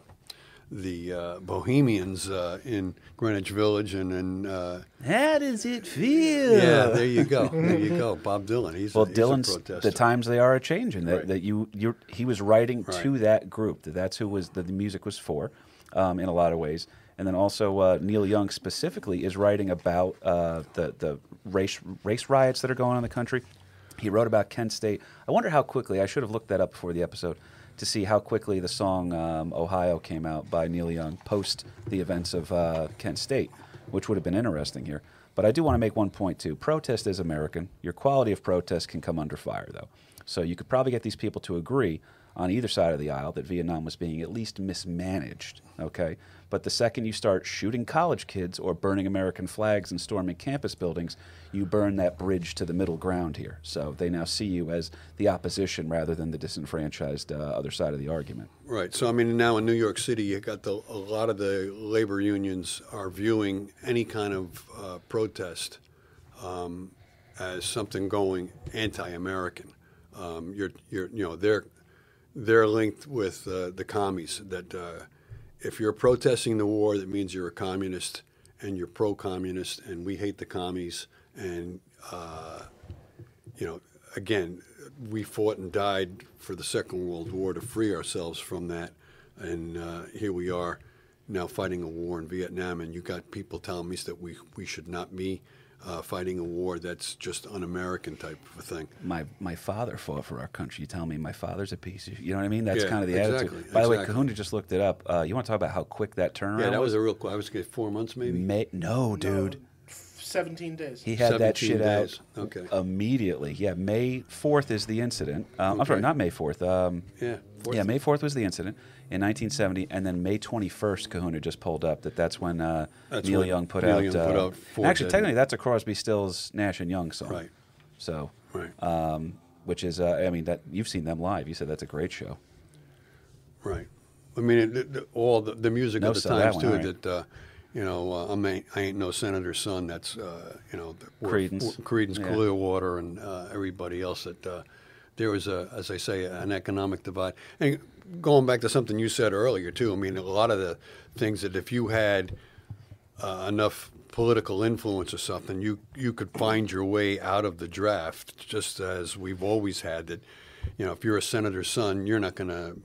the uh, Bohemians uh, in Greenwich Village and, and uh, How does it feel? yeah, there you go. There you go. Bob Dylan. He's Well, a, he's a Dylan's the times they are a changing. That, Right. that you you he was writing to that group. That that's who was that the music was for, um, in a lot of ways. And then also uh, Neil Young specifically is writing about uh, the the race race riots that are going on in the country. He wrote about Kent State. I wonder how quickly. I should have looked that up before the episode to see how quickly the song um, "Ohio" came out by Neil Young post the events of uh, Kent State, which would have been interesting here. But I do want to make one point too. Protest is American. Your quality of protest can come under fire, though. So you could probably get these people to agree on either side of the aisle that Vietnam was being at least mismanaged. Okay, but the second you start shooting college kids or burning American flags and storming campus buildings, you burn that bridge to the middle ground here. So they now see you as the opposition rather than the disenfranchised uh, other side of the argument. Right. So I mean, now in New York City, you got the, a lot of the labor unions are viewing any kind of uh, protest um, as something going anti-American. Um, you're, you're, you know, they're they're linked with uh, the commies. That uh, if you're protesting the war, that means you're a communist and you're pro-communist, and we hate the commies. And uh, you know, again, we fought and died for the Second World War to free ourselves from that, and uh, here we are now fighting a war in Vietnam. And you got people telling me that we we should not be uh, fighting a war that's just un-American type of a thing. my my father fought for our country. You tell me my father's a piece of you know what I mean? That's Yeah, kind of the exactly, attitude. By the way. Kahuna just looked it up. Uh, you want to talk about how quick that turnaround Yeah, that was? was a real. I was getting four months maybe. May, no, dude. Seventeen days. He had that shit days. out Okay. immediately. Yeah, May 4th is the incident. Um, I'm sorry, not May 4th. Um, Yeah, 4th. Yeah, May 4th was the incident in 1970, and then May 21st, Kahuna just pulled up that that's when uh, That's Neil when Young put Neil out. Young uh, put out Four actually, Dead technically, that's a Crosby, Stills, Nash and Young song. Right. So, Right. um, which is, uh, I mean, that you've seen them live. You said that's a great show. Right. I mean, it, it, all the, the music No, of the that times one, too. right. That uh, you know, uh, I'm ain't, I ain't no senator's son. That's uh, you know, the, Creedence. Credence Yeah. Clearwater, and uh, everybody else. That uh, there was a, as I say, an economic divide. And going back to something you said earlier too. I mean, a lot of the things that if you had uh, enough political influence or something, you you could find your way out of the draft, just as we've always had. That you know, if you're a senator's son, you're not going to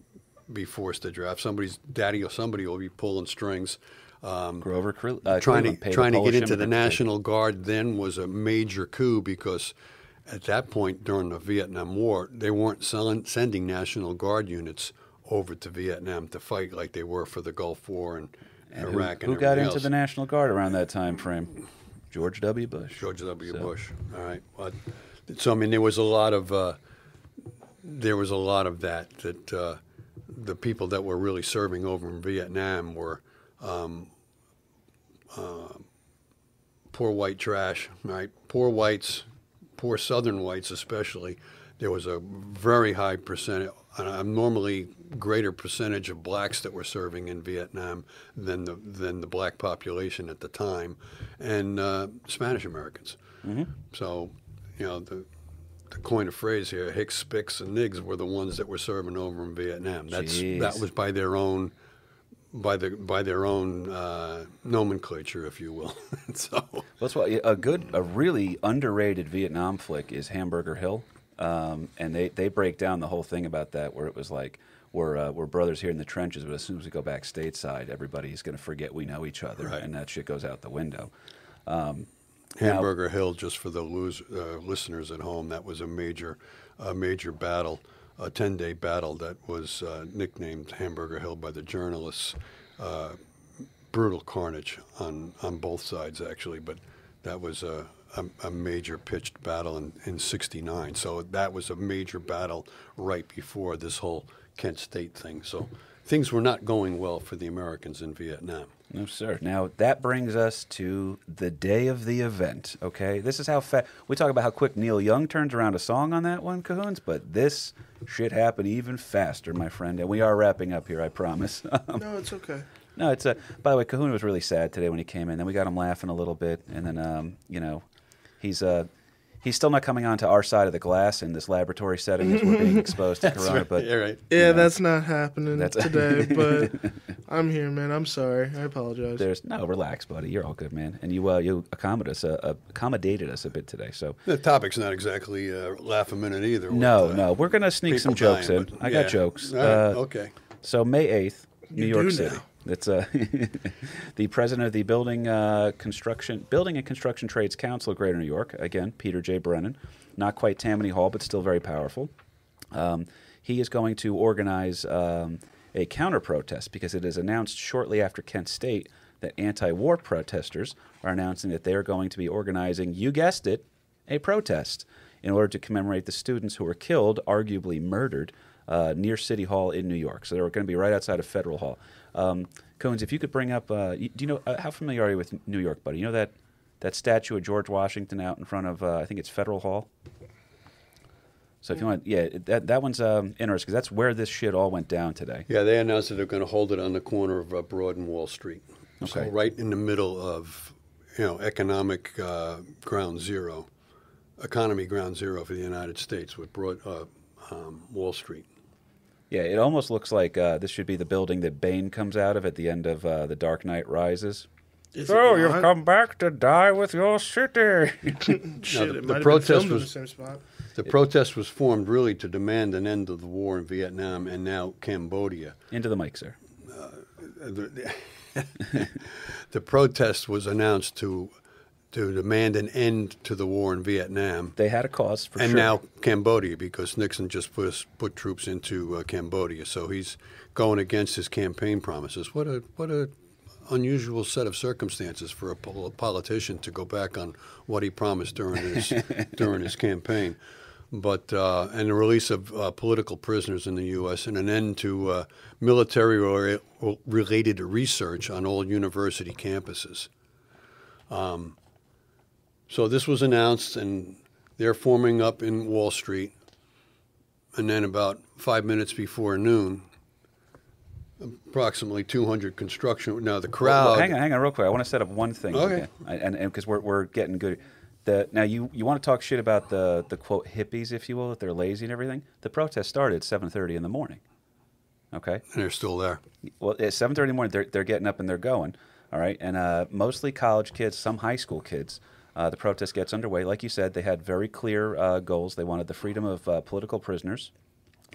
be forced to draft. Somebody's daddy or somebody will be pulling strings. Um, Grover Cle- uh, trying Cleveland to trying to get into the National Guard then was a major coup because at that point during the Vietnam War, they weren't selling, sending National Guard units over to Vietnam to fight like they were for the Gulf War and, Iraq And who, Iraq. who and got into else. the National Guard around that time frame? George W. Bush. George W. So- Bush. All right. Well, so I mean, there was a lot of uh, there was a lot of that that uh, the people that were really serving over in Vietnam were um, uh, poor white trash, right? Poor whites, poor Southern whites especially. There was a very high percentage, a normally greater percentage of blacks that were serving in Vietnam than the than the black population at the time, and uh, Spanish Americans. So, you know, the to coin a phrase here, Hicks, Spicks, and Niggs were the ones that were serving over in Vietnam. That's Jeez. that was by their own by the by their own uh, nomenclature, if you will. so That's why a good, a really underrated Vietnam flick is Hamburger Hill, um, and they, they break down the whole thing about that, where it was like we're uh, we're brothers here in the trenches, but as soon as we go back stateside, everybody's going to forget we know each other, Right. and that shit goes out the window. Now- Hamburger Hill, just for the lose, uh, listeners at home, that was a major, a major battle, a ten-day battle that was uh, nicknamed Hamburger Hill by the journalists. Uh, brutal carnage on on both sides, actually, but that was a a, a major pitched battle in in '69. So that was a major battle right before this whole Kent State thing. So things were not going well for the Americans in Vietnam. No, sir. Now that brings us to the day of the event. Okay, this is how fast we talk about how quick Neil Young turns around a song on that one, Cahoons. But this shit happened even faster, my friend. And we are wrapping up here, I promise. No, it's okay. no, it's a. By the way, Cahoon was really sad today when he came in. Then we got him laughing a little bit, and then um, you know, he's uh. He's still not coming onto our side of the glass in this laboratory setting as we're being exposed to corona. But Yeah, right. Yeah, Yeah. that's not happening That's- today, but I'm here, man. I'm sorry. I apologize. there's no relax, buddy. You're all good, man. And you uh, you accommodated us uh, uh, accommodated us a bit today. So The topic's not exactly uh, laugh a minute either. no, with, uh, no, we're gonna sneak some jokes dying, in. but I yeah. got jokes. All right, Uh, okay. So May eighth, New You York do City. now. That's uh, the president of the Building uh, Construction Building and Construction Trades Council of Greater New York. Again, Peter J. Brennan. Not quite Tammany Hall, but still very powerful. Um, he is going to organize um, a counter protest because it is announced shortly after Kent State that anti-war protesters are announcing that they are going to be organizing. You guessed it, a protest in order to commemorate the students who were killed, arguably murdered, uh, near City Hall in New York. So they're going to be right outside of Federal Hall. Um, Coons, if you could bring up, uh, do you know uh, how familiar are you with New York, buddy? You know that that statue of George Washington out in front of, uh, I think it's Federal Hall. So if you want, yeah, that that one's um, interesting because that's where this shit all went down today. Yeah, they announced that they're going to hold it on the corner of uh, Broad and Wall Street. So Okay. right in the middle of, you know, economic uh, ground zero, economy ground zero for the United States with Broad uh, um, Wall Street. Yeah, it almost looks like uh, this should be the building that Bane comes out of at the end of uh, The Dark Knight Rises. Is So you've come back to die with your city. Shit, the- the protest been filmed in was- the. The protest was formed really to demand an end of the war in Vietnam and now Cambodia. Into the mic, sir. the, the protest was announced to to demand an end to the war in Vietnam, They had a cause for sure. and sure. now Cambodia because Nixon just put us, put troops into uh, Cambodia, so he's going against his campaign promises. What a what a unusual set of circumstances for a pol- politician to go back on what he promised during his during his campaign. But uh, and the release of uh, political prisoners in the U.S. and an end to uh, military or related research on all university campuses. Um, so this was announced, and they're forming up in Wall Street. And then about five minutes before noon, approximately 200 construction. Now the Well, crowd. hang on, hang on, real quick. I want to set up one thing. Okay. I- and because we're we're getting good. The now you you want to talk shit about the the quote hippies, if you will, that they're lazy and everything. The protest started at seven thirty in the morning. Okay. and they're still there. Well, at seven thirty in the morning, they're they're getting up and they're going. All right, and uh, mostly college kids, some high school kids. Uh, the protest gets underway. Like you said, they had very clear uh, goals. They wanted the freedom of uh, political prisoners.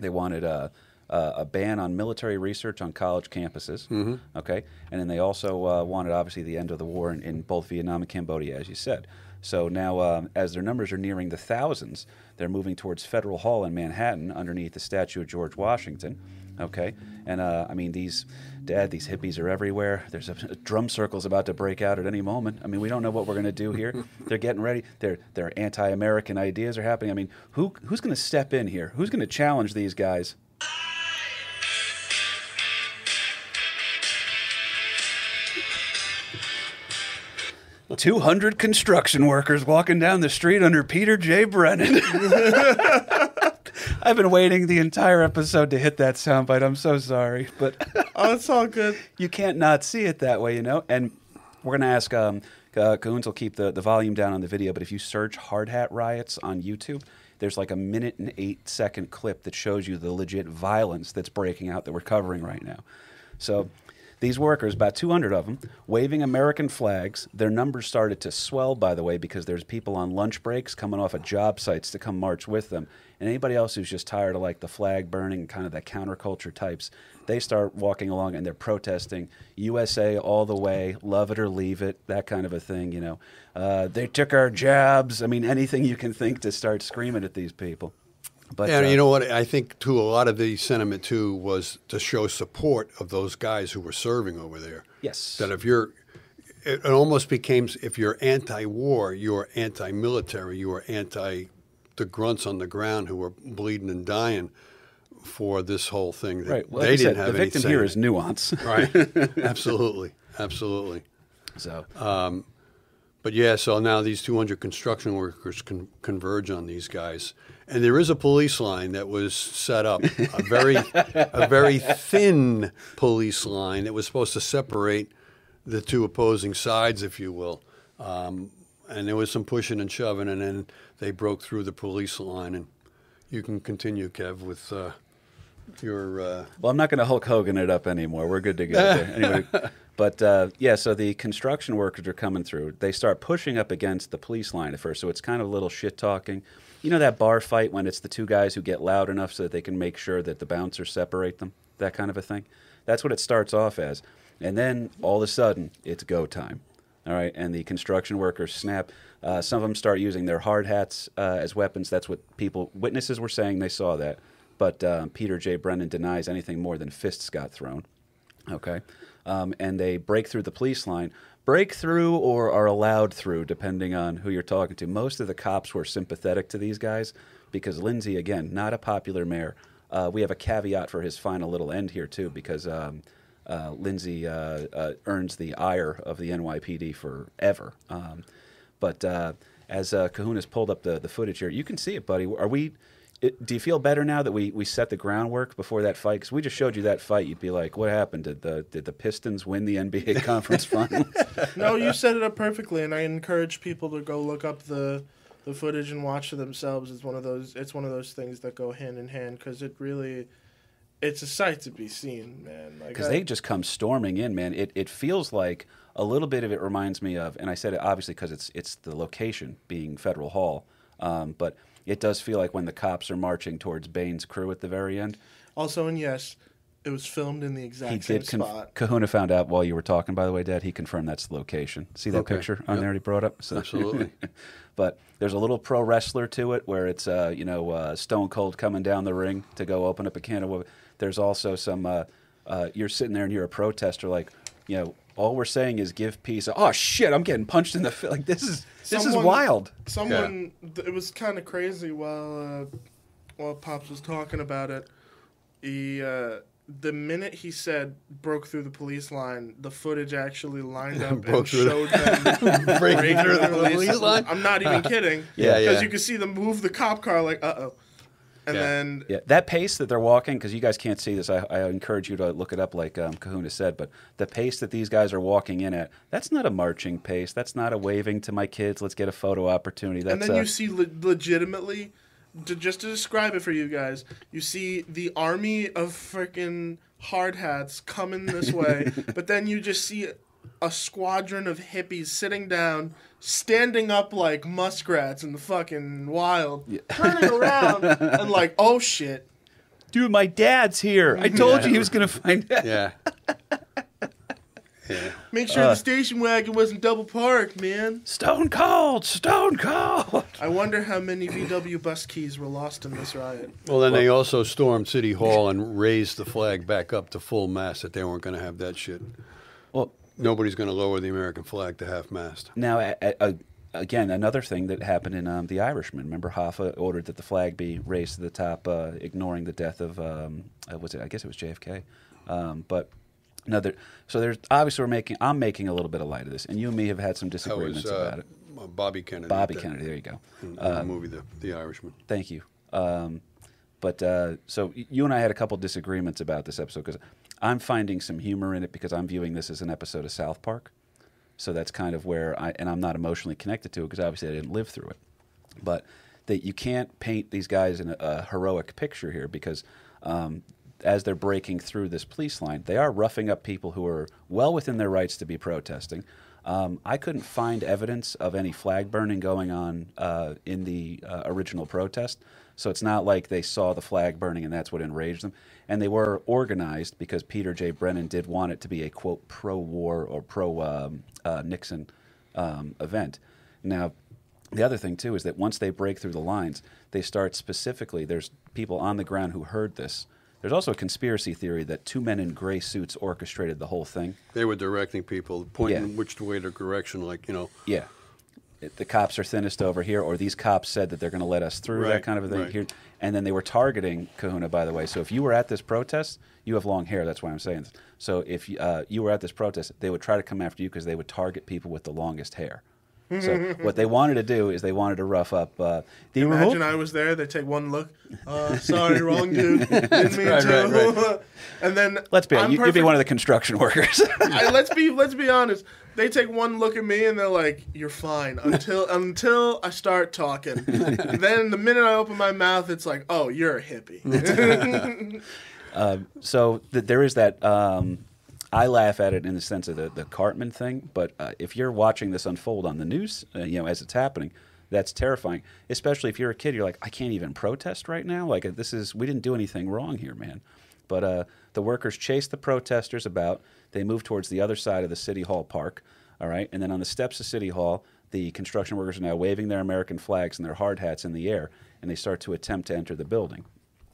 They wanted uh, uh, a ban on military research on college campuses. Okay, and then they also uh, wanted, obviously, the end of the war in, in both Vietnam and Cambodia, as you said. So now, um, as their numbers are nearing the thousands, they're moving towards Federal Hall in Manhattan, underneath the statue of George Washington. Okay, and uh, I mean these, Dad, these hippies are everywhere. There's a, a drum circle's about to break out at any moment. I mean, we don't know what we're going to do here. they're getting ready. Their their anti-American ideas are happening. I mean, who who's going to step in here? Who's going to challenge these guys? Two hundred construction workers walking down the street under Peter J. Brennan. I've been waiting the entire episode to hit that soundbite. I'm so sorry, but Oh, it's all good. you can't not see it that way, you know. And we're gonna ask. Um, uh, Cahoons will keep the, the volume down on the video, but if you search hard hat riots on YouTube, there's like a minute and eight second clip that shows you the legit violence that's breaking out that we're covering right now. So these workers, about 200 of them, waving American flags. Their numbers started to swell, by the way, because there's people on lunch breaks coming off of job sites to come march with them. And anybody else who's just tired of like the flag burning, kind of the counterculture types, they start walking along and they're protesting USA all the way, love it or leave it, that kind of a thing, you know. Uh, they took our jobs. I mean, anything you can think to start screaming at these people. But and uh, you know what? I think too. A lot of the sentiment too was to show support of those guys who were serving over there. Yes. That if you're, it, it almost became if you're anti-war, you're anti-military, you are anti the grunts on the ground who were bleeding and dying for this whole thing. That right. Well, they like didn't said, have the victim here in nuance. right. absolutely, absolutely. So Um, But yeah, so now these 200 construction workers can converge on these guys, and there is a police line that was set up, a very, a very thin police line that was supposed to separate the two opposing sides, if you will. Um, and there was some pushing and shoving, and then they broke through the police line. And you can continue, Kev, with uh, your. Uh, Well, I'm not going to Hulk Hogan it up anymore. We're good to go. Anyway, but uh, yeah, so the construction workers are coming through. They start pushing up against the police line at first, so it's kind of a little shit talking. You know that bar fight when it's the two guys who get loud enough so that they can make sure that the bouncers separate them, that kind of a thing. That's what it starts off as, and then all of a sudden it's go time. All right, and the construction workers snap. Uh, some of them start using their hard hats uh, as weapons. That's what people, witnesses were saying they saw that. But um, Peter J. Brennan denies anything more than fists got thrown. Okay. Um, and they break through the police line. Break through or are allowed through, depending on who you're talking to. Most of the cops were sympathetic to these guys because Lindsay, again, not a popular mayor. Uh, we have a caveat for his final little end here, too, because um, uh, Lindsay uh, uh, earns the ire of the NYPD forever. Um, but uh, as uh, Kahuna's pulled up the, the footage here, you can see it, buddy. Are we? It, do you feel better now that we, we set the groundwork before that fight? Because we just showed you that fight, you'd be like, "What happened? Did the did the Pistons win the NBA conference final?" No, you set it up perfectly, and I encourage people to go look up the the footage and watch for themselves. It's one of those. It's one of those things that go hand in hand because it really, it's a sight to be seen, man. Because I- they just come storming in, man. It it feels like a little bit of it reminds me of, and I said it obviously because it's it's the location being Federal Hall, um, but it does feel like when the cops are marching towards Bane's crew at the very end. also, and yes, it was filmed in the exact He same did. Conf- spot. Kahuna found out while you were talking, by the way, Dad. He confirmed that's the location. See that Okay. picture on Yep. there he brought up? So- Absolutely. but there's a little pro wrestler to it where it's uh, you know uh, Stone Cold coming down the ring to go open up a can of. wo- There's also some. Uh, uh, you're sitting there and you're a protester, like you know. All we're saying is give peace. Oh shit! I'm getting punched in the face. Like this is this is wild. Someone, th- it was kind of crazy while uh, while Pops was talking about it. He, uh, the minute he said broke through the police line, the footage actually lined up Broke and through the- showed them Breaking breaking through the police line? I'm not even kidding. Yeah, because yeah. you can see them move the cop car like, uh oh, and Yeah. then Yeah, that pace that they're walking, because you guys can't see this, I, I encourage you to look it up, like um, Kahuna said. But the pace that these guys are walking in at, that's not a marching pace. That's not a waving to my kids. Let's get a photo opportunity. That's and then uh, you see le- legitimately, to, just to describe it for you guys, you see the army of freaking hard hats coming this way, but then you just see a squadron of hippies sitting down, standing up like muskrats in the fucking wild, turning around and like, oh shit. dude, my dad's here. I told you he was going to find out. yeah. Make sure the uh. station wagon wasn't double parked, man. Stone cold, stone cold. I wonder how many VW bus keys were lost in this riot. Well, then they also stormed City Hall and raised the flag back up to full mast that they weren't going to have that shit. Nobody's going to lower the American flag to half mast. now, a, a, again, another thing that happened in um, The Irishman. Remember, Hoffa ordered that the flag be raised to the top, uh, ignoring the death of, um, uh, was it? I guess it was JFK. Um, but another, so there's obviously we're making, I'm making a little bit of light of this, and you and me have had some disagreements was about uh, it. Bobby Kennedy. Bobby that- Kennedy, there you go. in the movie the, the Irishman. Thank you. Um, but uh, so you and I had a couple disagreements about this episode because I'm finding some humor in it because I'm viewing this as an episode of South Park. So that's kind of where I and I'm not emotionally connected to it because obviously I didn't live through it. But that you can't paint these guys in a, a heroic picture here because um, as they're breaking through this police line, they are roughing up people who are well within their rights to be protesting. Um, I couldn't find evidence of any flag burning going on uh, in the uh, original protest. So it's not like they saw the flag burning and that's what enraged them. And they were organized because Peter J. Brennan did want it to be a quote pro war or pro um, uh, Nixon um, event. Now, the other thing too is that once they break through the lines, they start specifically. There's people on the ground who heard this. There's also a conspiracy theory that two men in gray suits orchestrated the whole thing. They were directing people, pointing Yeah. which way the direction, like, you know, Yeah, the cops are thinnest over here, or these cops said that they're going to let us through, that kind of a thing. right. Here, and then they were targeting Kahuna, by the way. So if you were at this protest, you have long hair. That's why I'm saying this. So if you, uh, you were at this protest, they would try to come after you because they would target people with the longest hair. So what they wanted to do is they wanted to rough up uh, the Imagine I was there. They take one look. Uh, sorry, wrong dude. Didn't mean Right, to. right, and then Let's be I'm you, you'd be one of the construction workers. I, let's be let's be honest. They take one look at me and they're like, "You're fine." Until until I start talking. then the minute I open my mouth, it's like, "Oh, you're a hippie." so th- there is that. Um, I laugh at it in the sense of the, the Cartman thing, but uh, if you're watching this unfold on the news, uh, you know, as it's happening, that's terrifying. Especially if you're a kid, you're like, I can't even protest right now. Like uh, this is, we didn't do anything wrong here, man. But uh, the workers chased the protesters about. They moved towards the other side of the city hall park. All right, and then on the steps of city hall, the construction workers are now waving their American flags and their hard hats in the air, and they start to attempt to enter the building.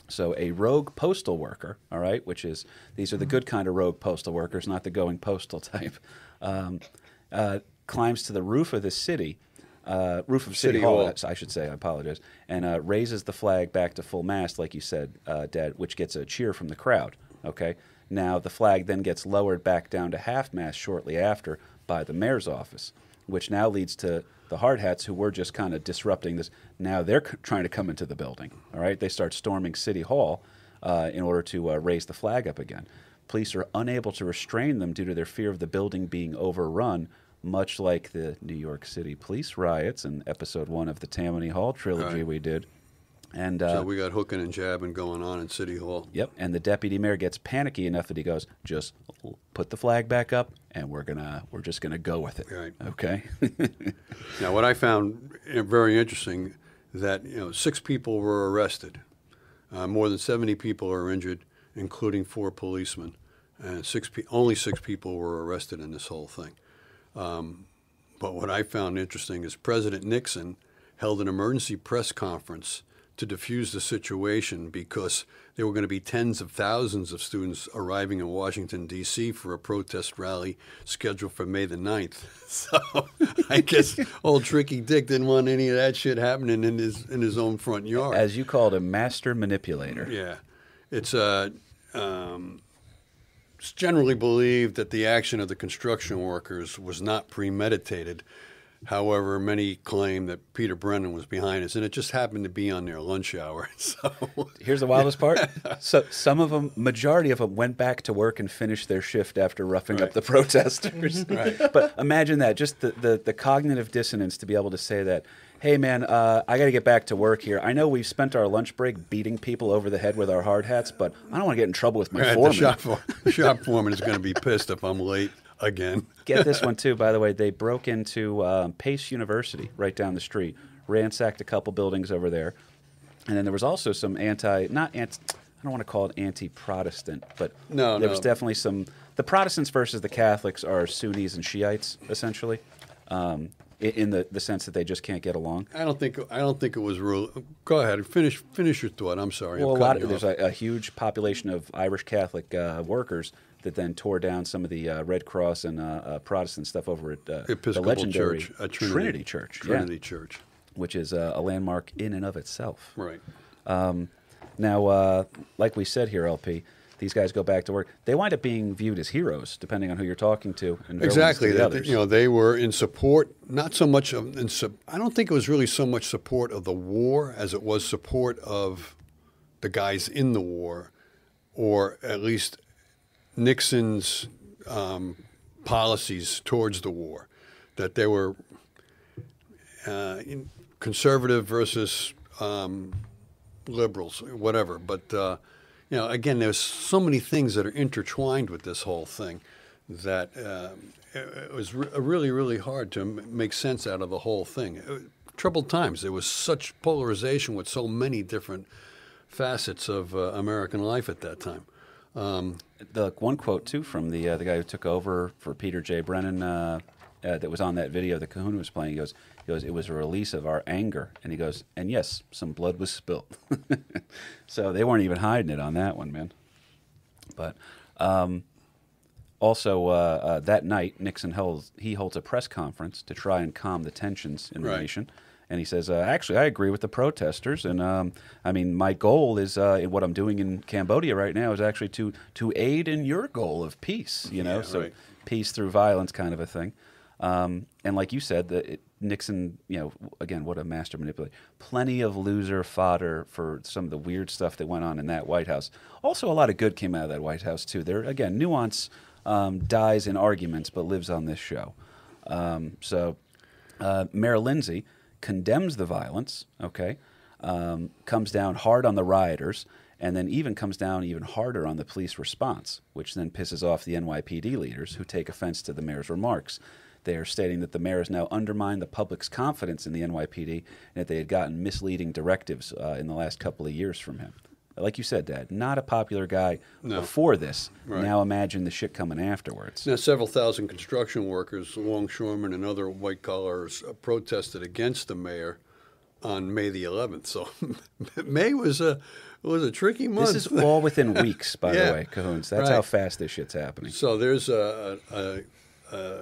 So a rogue postal worker, all right, which is these are the good kind of rogue postal workers, not the going postal type, um, uh, climbs to the roof of the city, uh, roof of City, City Hall, Hall. I should say, I apologize, and uh, raises the flag back to full mast, like you said, uh, Dad, which gets a cheer from the crowd. Okay, now the flag then gets lowered back down to half mast shortly after by the mayor's office, which now leads to the hard hats who were just kind of disrupting this. Now they're c- trying to come into the building. All right, they start storming City Hall uh, in order to uh, raise the flag up again. Police are unable to restrain them due to their fear of the building being overrun, much like the New York City police riots in episode one of the Tammany Hall trilogy Right. we did. And uh, So we got hooking and jabbing going on in City Hall. Yep, and the deputy mayor gets panicky enough that he goes, "Just put the flag back up, and we're gonna, we're just gonna go with it." Right. Okay. Now, what I found very interesting that you know six people were arrested, uh, more than seventy people are injured, including four policemen, and six pe- only six people were arrested in this whole thing. Um, but what I found interesting is President Nixon held an emergency press conference to diffuse the situation because there were going to be tens of thousands of students arriving in Washington, D.C. for a protest rally scheduled for May the 9th. So I guess old Tricky Dick didn't want any of that shit happening in his, in his own front yard. As you called a master manipulator. Yeah, it's uh, um, it's generally believed that the action of the construction workers was not premeditated. However, many claim that Peter Brennan was behind us, and it just happened to be on their lunch hour. So, Here's the wildest part. So some of them, majority of them, went back to work and finished their shift after roughing up the protesters. Right. But imagine that, just the, the, the cognitive dissonance to be able to say that, hey man, uh, I got to get back to work here. I know we've spent our lunch break beating people over the head with our hard hats, but I don't want to get in trouble with my the foreman. shop, the shop foreman is going to be pissed if I'm late again. Get this one too, by the way. They broke into um, Pace University right down the street, ransacked a couple buildings over there, and then there was also some anti, not anti, I don't want to call it anti-Protestant, but No, there no. was definitely some. The Protestants versus the Catholics are Sunnis and Shiites essentially, um, in the the sense that they just can't get along. I don't think I don't think it was real. Go ahead, and finish finish your thought. I'm sorry. I'm Well, a lot of, there's a, a huge population of Irish Catholic uh, workers that then tore down some of the uh, Red Cross and uh, uh, Protestant stuff over at uh, the Episcopal legendary Church, uh, Trinity, Church, yeah, Church, which is uh, a landmark in and of itself. right? Now, uh, like we said here, LP, these guys go back to work. They wind up being viewed as heroes, depending on who you're talking to. And Exactly. to That, you know, they were in support, not so much of, in, sup- I don't think it was really so much support of the war as it was support of the guys in the war, or at least Nixon's um, policies towards the war. That they were uh, conservative versus um, liberals, whatever. But uh, you know, again, there's so many things that are intertwined with this whole thing that um, it, it was re- really, really hard to make sense out of the whole thing. Uh, troubled times. There was such polarization with so many different facets of uh, American life at that time. The one quote too from the uh, the guy who took over for Peter J. Brennan uh, uh, that was on that video that Kahuna was playing. He goes, he goes, it was a release of our anger, and he goes, and yes, some blood was spilt. so they weren't even hiding it on that one, man. But um, also, uh, uh, that night, Nixon holds, he holds a press conference to try and calm the tensions in the nation. And he says, uh, actually, I agree with the protesters. And um, I mean, my goal is uh, in what I'm doing in Cambodia right now is actually to, to aid in your goal of peace, you know, Yeah, so right. peace through violence kind of a thing. Um, and like you said, the, it, Nixon, you know, again, what a master manipulator. Plenty of loser fodder for some of the weird stuff that went on in that White House. Also, a lot of good came out of that White House, too. There, again, nuance um, dies in arguments but lives on this show. Um, so, uh, Mayor Lindsay condemns the violence, okay, um, comes down hard on the rioters, and then even comes down even harder on the police response, which then pisses off the NYPD leaders who take offense to the mayor's remarks. They are stating that the mayor has now undermined the public's confidence in the NYPD and that they had gotten misleading directives uh, in the last couple of years from him. Like you said, Dad, not a popular guy No. before this. Right. Now imagine the shit coming afterwards. Now, several thousand construction workers, longshoremen, and other white collars uh, protested against the mayor on May the 11th. So May was a was a tricky month. This is all within weeks, by Yeah. the way, Cahoons. That's how fast this shit's happening. So there's a, a, a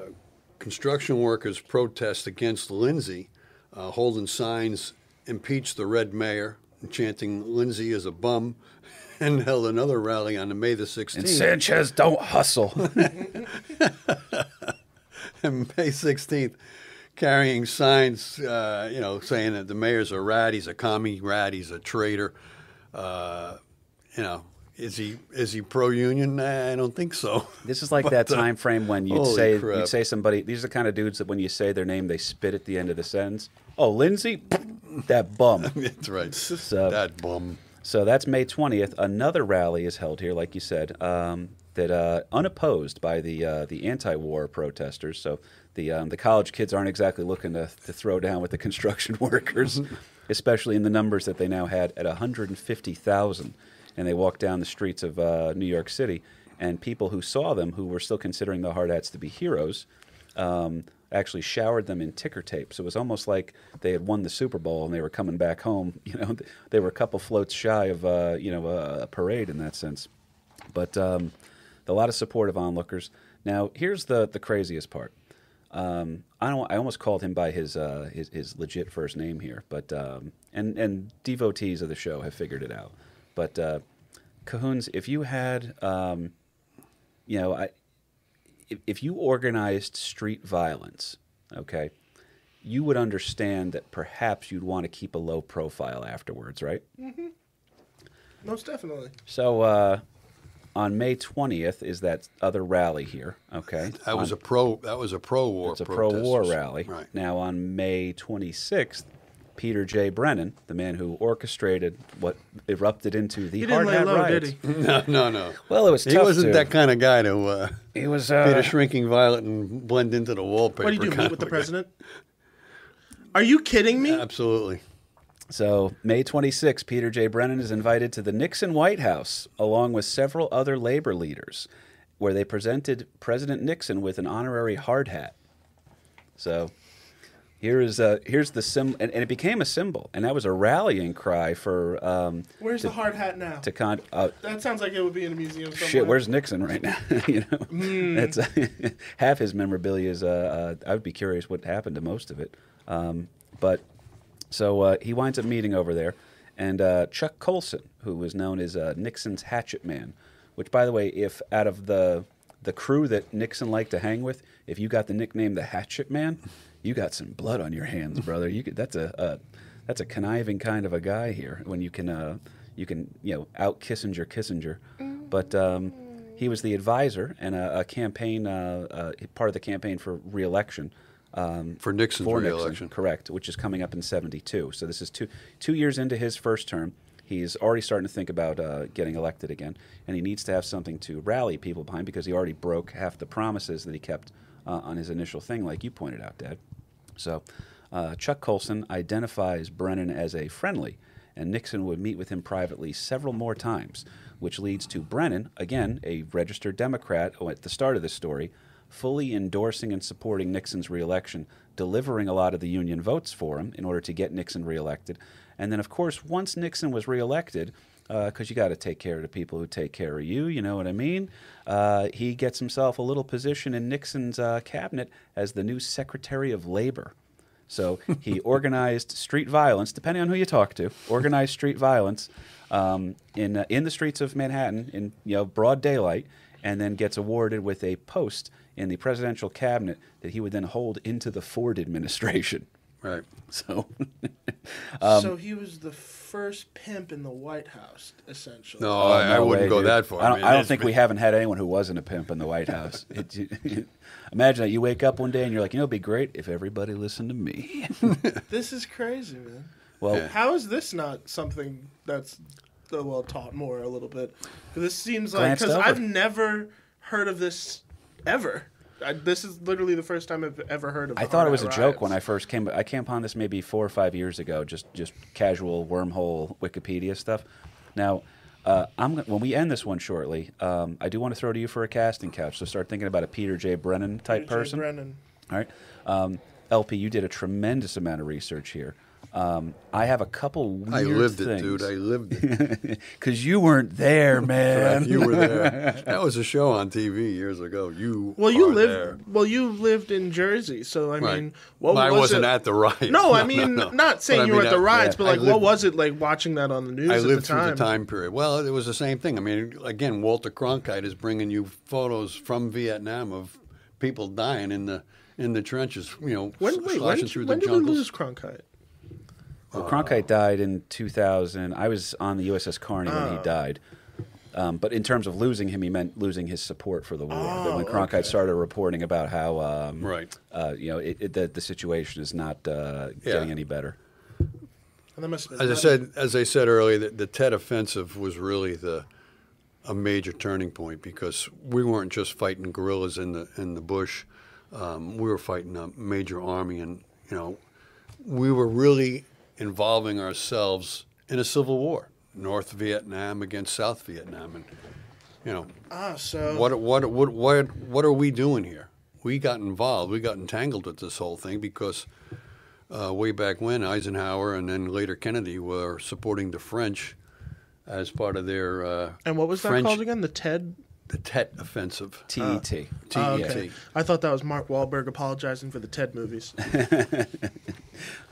construction workers protest against Lindsay, uh, holding signs, impeach the red mayor, chanting Lindsay is a bum, and held another rally on May the 16th. And Sanchez don't hustle. and May 16th, carrying signs, uh, you know, saying that the mayor's a rat, he's a commie rat, he's a traitor. Uh, you know, is he is he pro union? I don't think so. This is like that But, uh, time frame when you'd say you'd say somebody. These are the kind of dudes that when you say their name, they spit at the end of the sentence. Oh, Lindsay, that bum. That's right. So- that bum. So that's May 20th. Another rally is held here, like you said, um, that uh, unopposed by the uh, the anti-war protesters. So the um, the college kids aren't exactly looking to, to throw down with the construction workers, especially in the numbers that they now had at 150,000. And they walked down the streets of uh, New York City, and people who saw them, who were still considering the hard hats to be heroes, um, actually showered them in ticker tape. So it was almost like they had won the Super Bowl and they were coming back home. You know, they were a couple floats shy of uh, you know a, parade in that sense. But um, a lot of supportive onlookers. Now, here's the the craziest part. Um, I don't. I almost called him by his uh, his, his legit first name here, but um, and and devotees of the show have figured it out. But uh, Cahoons, if you had, um, you know, I, if, if you organized street violence, okay, you would understand that perhaps you'd want to keep a low profile afterwards, right? Mm-hmm. Most definitely. So uh, on May 20th is that other rally here, okay? That was On- a pro. That was a pro-war. it's a pro-war rally. Right. Now on May 26th, Peter J. Brennan, the man who orchestrated what erupted into the He hard didn't lay hat low, riots. did he? No, no, no. Well, it was He tough wasn't to- that kind of guy to uh, He was be uh, the shrinking violet and blend into the wallpaper. What do you do? Meet with the of guy. president? Are you kidding me? Absolutely. So, May 26, Peter J. Brennan is invited to the Nixon White House along with several other labor leaders, where they presented President Nixon with an honorary hard hat. So, here is uh, here's the symbol, and, and it became a symbol, and that was a rallying cry for um, Where's to, the hard hat now? to con. Uh, That sounds like it would be in a museum somewhere. Shit, where's Nixon right now? you know, that's half his memorabilia is. Uh, uh, I would be curious what happened to most of it. Um, but so uh, he winds up meeting over there, and uh, Chuck Colson, who was known as uh, Nixon's Hatchet Man, which, by the way, if out of the the crew that Nixon liked to hang with, if you got the nickname the Hatchet Man, you got some blood on your hands, brother. You could, that's a, a that's a conniving kind of a guy here. When you can uh, you can you know out Kissinger Kissinger, but. Um, he was the advisor and a, a campaign, uh, uh, part of the campaign for reelection. Um, For Nixon's for Nixon, reelection. correct, which is coming up in 72. So this is two, two years into his first term. He's already starting to think about uh, getting elected again, and he needs to have something to rally people behind because he already broke half the promises that he kept uh, on his initial thing, like you pointed out, Dad. So uh, Chuck Colson identifies Brennan as a friendly, and Nixon would meet with him privately several more times, which leads to Brennan, again, a registered Democrat at the start of this story, fully endorsing and supporting Nixon's reelection, delivering a lot of the Union votes for him in order to get Nixon reelected. And then, of course, once Nixon was reelected, because you got to take care of the people who take care of you. You know what I mean? Uh, he gets himself a little position in Nixon's uh, cabinet as the new Secretary of Labor. So he organized street violence, depending on who you talk to, organized street violence um, in uh, in the streets of Manhattan in you know broad daylight, and then gets awarded with a post in the presidential cabinet that he would then hold into the Ford administration. Right. So so he was the first pimp in the White House, essentially. No, I, I Oh, wouldn't way, go dude. that far. I don't, mean, I don't think been- we haven't had anyone who wasn't a pimp in the White House. It- imagine that you wake up one day and you're like, you know, it'd be great if everybody listened to me. This is crazy, man. well, Yeah. How is this not something that's uh, well taught more a little bit? this seems like because. I've never heard of this ever. I, this is literally the first time I've ever heard of. I thought it was a Hard Hat joke when I first came. I came upon this maybe four or five years ago. Just just casual wormhole Wikipedia stuff. Now, uh, I'm when we end this one shortly. Um, I do want to throw to you for a casting couch. So start thinking about a Peter J. Brennan type person. Peter J. Brennan. All right. Um, LP, you did a tremendous amount of research here. Um, I have a couple weird I lived things. it, dude. I lived it. Because you weren't there, man. you were there. That was a show on TV years ago. You Well, you are lived. there. Well, you lived in Jersey, so I Right. mean, what Well, I was wasn't it? at the riots. No, I mean, no. not saying But I you were at the I- riots, yeah, but I like, what was it like watching that on the news I at lived the through the time period. Well, it was the same thing. I mean, again, Walter Cronkite is bringing you photos from Vietnam of people dying in the in the trenches. You know, When s- wait, when, slashing did- through when the did we jungles. lose Cronkite? Well, Cronkite died in 2000. I was on the USS Carney when Oh. he died. Um, but in terms of losing him, he meant losing his support for the war. that when Oh, Cronkite okay. started reporting about how, um, Right. uh, you know, it, it, the, the situation is not uh, Yeah. getting any better. And that must have been As I said, as I said earlier, the, the Tet Offensive was really the a major turning point because we weren't just fighting guerrillas in the in the bush. Um, we were fighting a major army, and you know, we were really involving ourselves in a civil war, North Vietnam against South Vietnam, and you know, ah, so what what what what what are we doing here? We got involved. We got entangled with this whole thing because uh, way back when Eisenhower and then later Kennedy were supporting the French as part of their uh, and what was that French, called again? The TED. The Tet Offensive. TET. TET. Oh, okay. I thought that was Mark Wahlberg apologizing for the TED movies.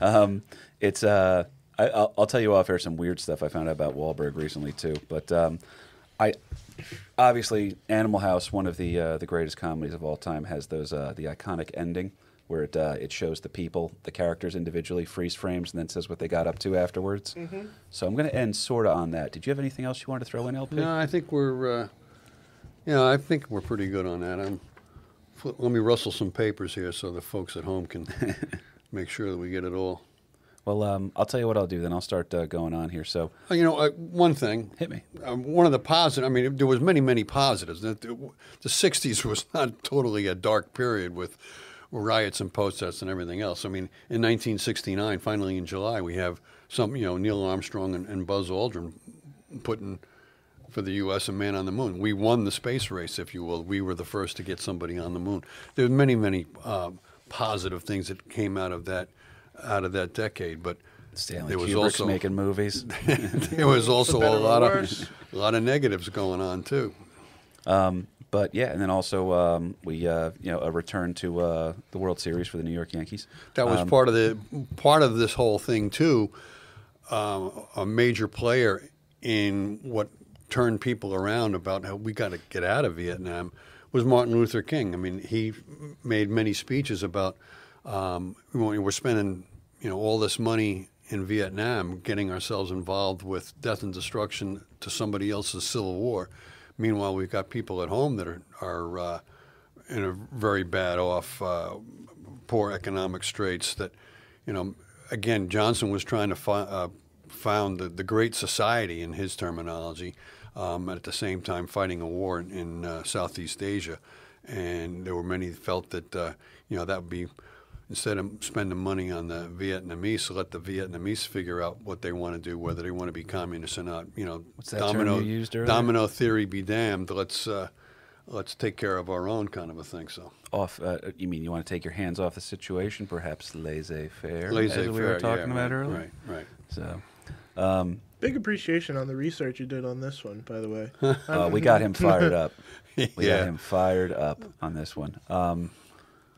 It's uh, I, I'll, I'll tell you off air some weird stuff I found out about Wahlberg recently too. But um, I obviously Animal House, one of the uh, the greatest comedies of all time, has those uh, the iconic ending where it uh, it shows the people, the characters individually, freeze frames, and then says what they got up to afterwards. So I'm going to end sort of on that. Did you have anything else you wanted to throw in, LP? No, I think we're, uh, you know, I think we're pretty good on that. I'm, let me rustle some papers here so the folks at home can make sure that we get it all. Well, um, I'll tell you what I'll do. Then I'll start uh, going on here. So Uh, You know, uh, one thing. Hit me. Um, one of the positive. I mean, there was many, many positives. The, the '60s was not totally a dark period with riots and protests and everything else. I mean, in 1969, finally in July, we have some. You know, Neil Armstrong and, and Buzz Aldrin putting for the U.S. a man on the moon. We won the space race, if you will. We were the first to get somebody on the moon. There were many, many uh, positive things that came out of that out of that decade, but. Stanley there was Kubrick's also making movies. there was also better a lot worse? of a lot of negatives going on too. But yeah, and then also um, we uh, you know a return to uh, the World Series for the New York Yankees. That was part of the part of this whole thing too. Um, a major player in what turned people around about how we got to get out of Vietnam was Martin Luther King. I mean, he made many speeches about um, we're spending you know all this money in Vietnam, getting ourselves involved with death and destruction to somebody else's civil war. Meanwhile, we've got people at home that are are uh, in a very bad off, uh, poor economic straits. That, you know, again, Johnson was trying to uh, found the, the Great Society in his terminology, um, at the same time fighting a war in, in uh, Southeast Asia, and there were many felt that uh, you know that would be instead of spending money on the Vietnamese, let the Vietnamese figure out what they want to do, whether they want to be communists or not. You know, What's that term domino you used earlier? domino theory be damned. Let's uh, let's take care of our own kind of a thing. So Off, uh, you mean you want to take your hands off the situation? Perhaps laissez-faire, as we laissez-faire, were talking yeah, about right, earlier. Right, right. So, um, Big appreciation on the research you did on this one, by the way. Uh, we got him fired up. We got him fired up on this one. Um,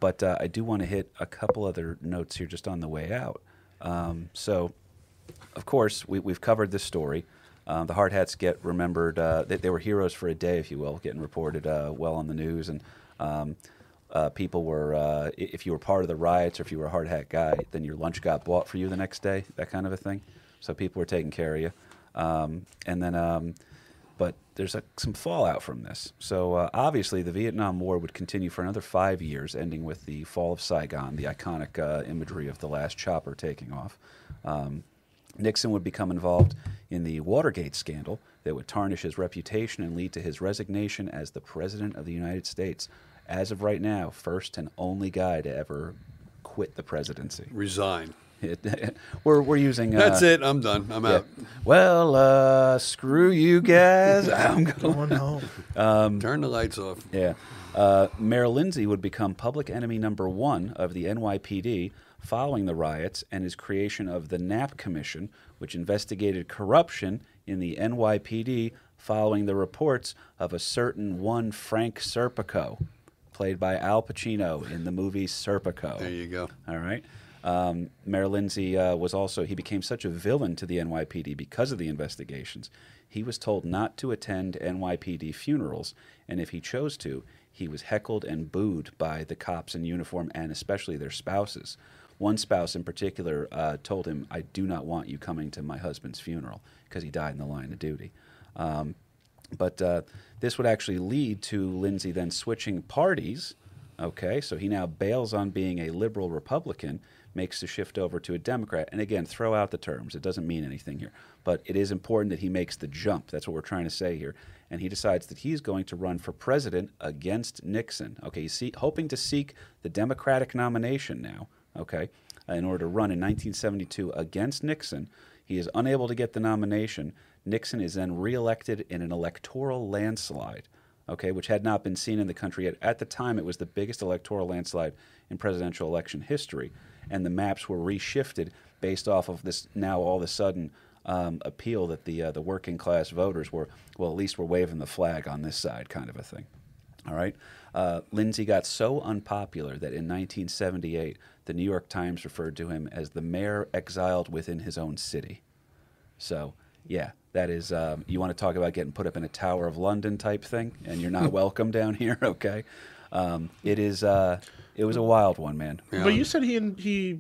but uh, I do want to hit a couple other notes here just on the way out. Um, so, of course, we, we've covered this story. Um, the hard hats get remembered. Uh, they, they were heroes for a day, if you will, getting reported uh, well on the news. And um, uh, people were, uh, if you were part of the riots or if you were a hard hat guy, then your lunch got bought for you the next day, that kind of a thing. So people were taking care of you. Um, and then, um, there's a, some fallout from this. So uh, obviously, the Vietnam War would continue for another five years, ending with the fall of Saigon, the iconic uh, imagery of the last chopper taking off. Um, Nixon would become involved in the Watergate scandal that would tarnish his reputation and lead to his resignation as the President of the United States. As of right now, first and only guy to ever quit the presidency. Resign. It, we're, we're using. Uh, That's it. I'm done. I'm yeah. out. Well, uh, screw you guys. I'm going. Going home. Um, Turn the lights off. Yeah. Uh, Mayor Lindsay would become public enemy number one of the NYPD following the riots and his creation of the Knapp Commission, which investigated corruption in the NYPD following the reports of a certain one Frank Serpico, played by Al Pacino in the movie Serpico. There you go. All right. Um, Mayor Lindsay uh, was also, he became such a villain to the NYPD because of the investigations. He was told not to attend NYPD funerals, and if he chose to, he was heckled and booed by the cops in uniform and especially their spouses. One spouse in particular uh, told him, I do not want you coming to my husband's funeral because he died in the line of duty. Um, but uh, this would actually lead to Lindsay then switching parties. Okay, so he now bails on being a liberal Republican, makes the shift over to a Democrat. And again, throw out the terms. It doesn't mean anything here. But it is important that he makes the jump. That's what we're trying to say here. And he decides that he's going to run for president against Nixon. Okay, he's see, hoping to seek the Democratic nomination now. Okay, uh, in order to run in 1972 against Nixon. He is unable to get the nomination. Nixon is then reelected in an electoral landslide, okay, which had not been seen in the country yet. At the time, it was the biggest electoral landslide in presidential election history, and the maps were reshifted based off of this now all of a sudden um, appeal that the uh, the working class voters were well at least were waving the flag on this side, kind of a thing. All right. Uh, Lindsay got so unpopular that in 1978, the New York Times referred to him as the mayor exiled within his own city. So, yeah, that is, um, you want to talk about getting put up in a Tower of London type thing, and you're not welcome down here, okay? Um, it is, uh, it was a wild one, man. Yeah. But you said he he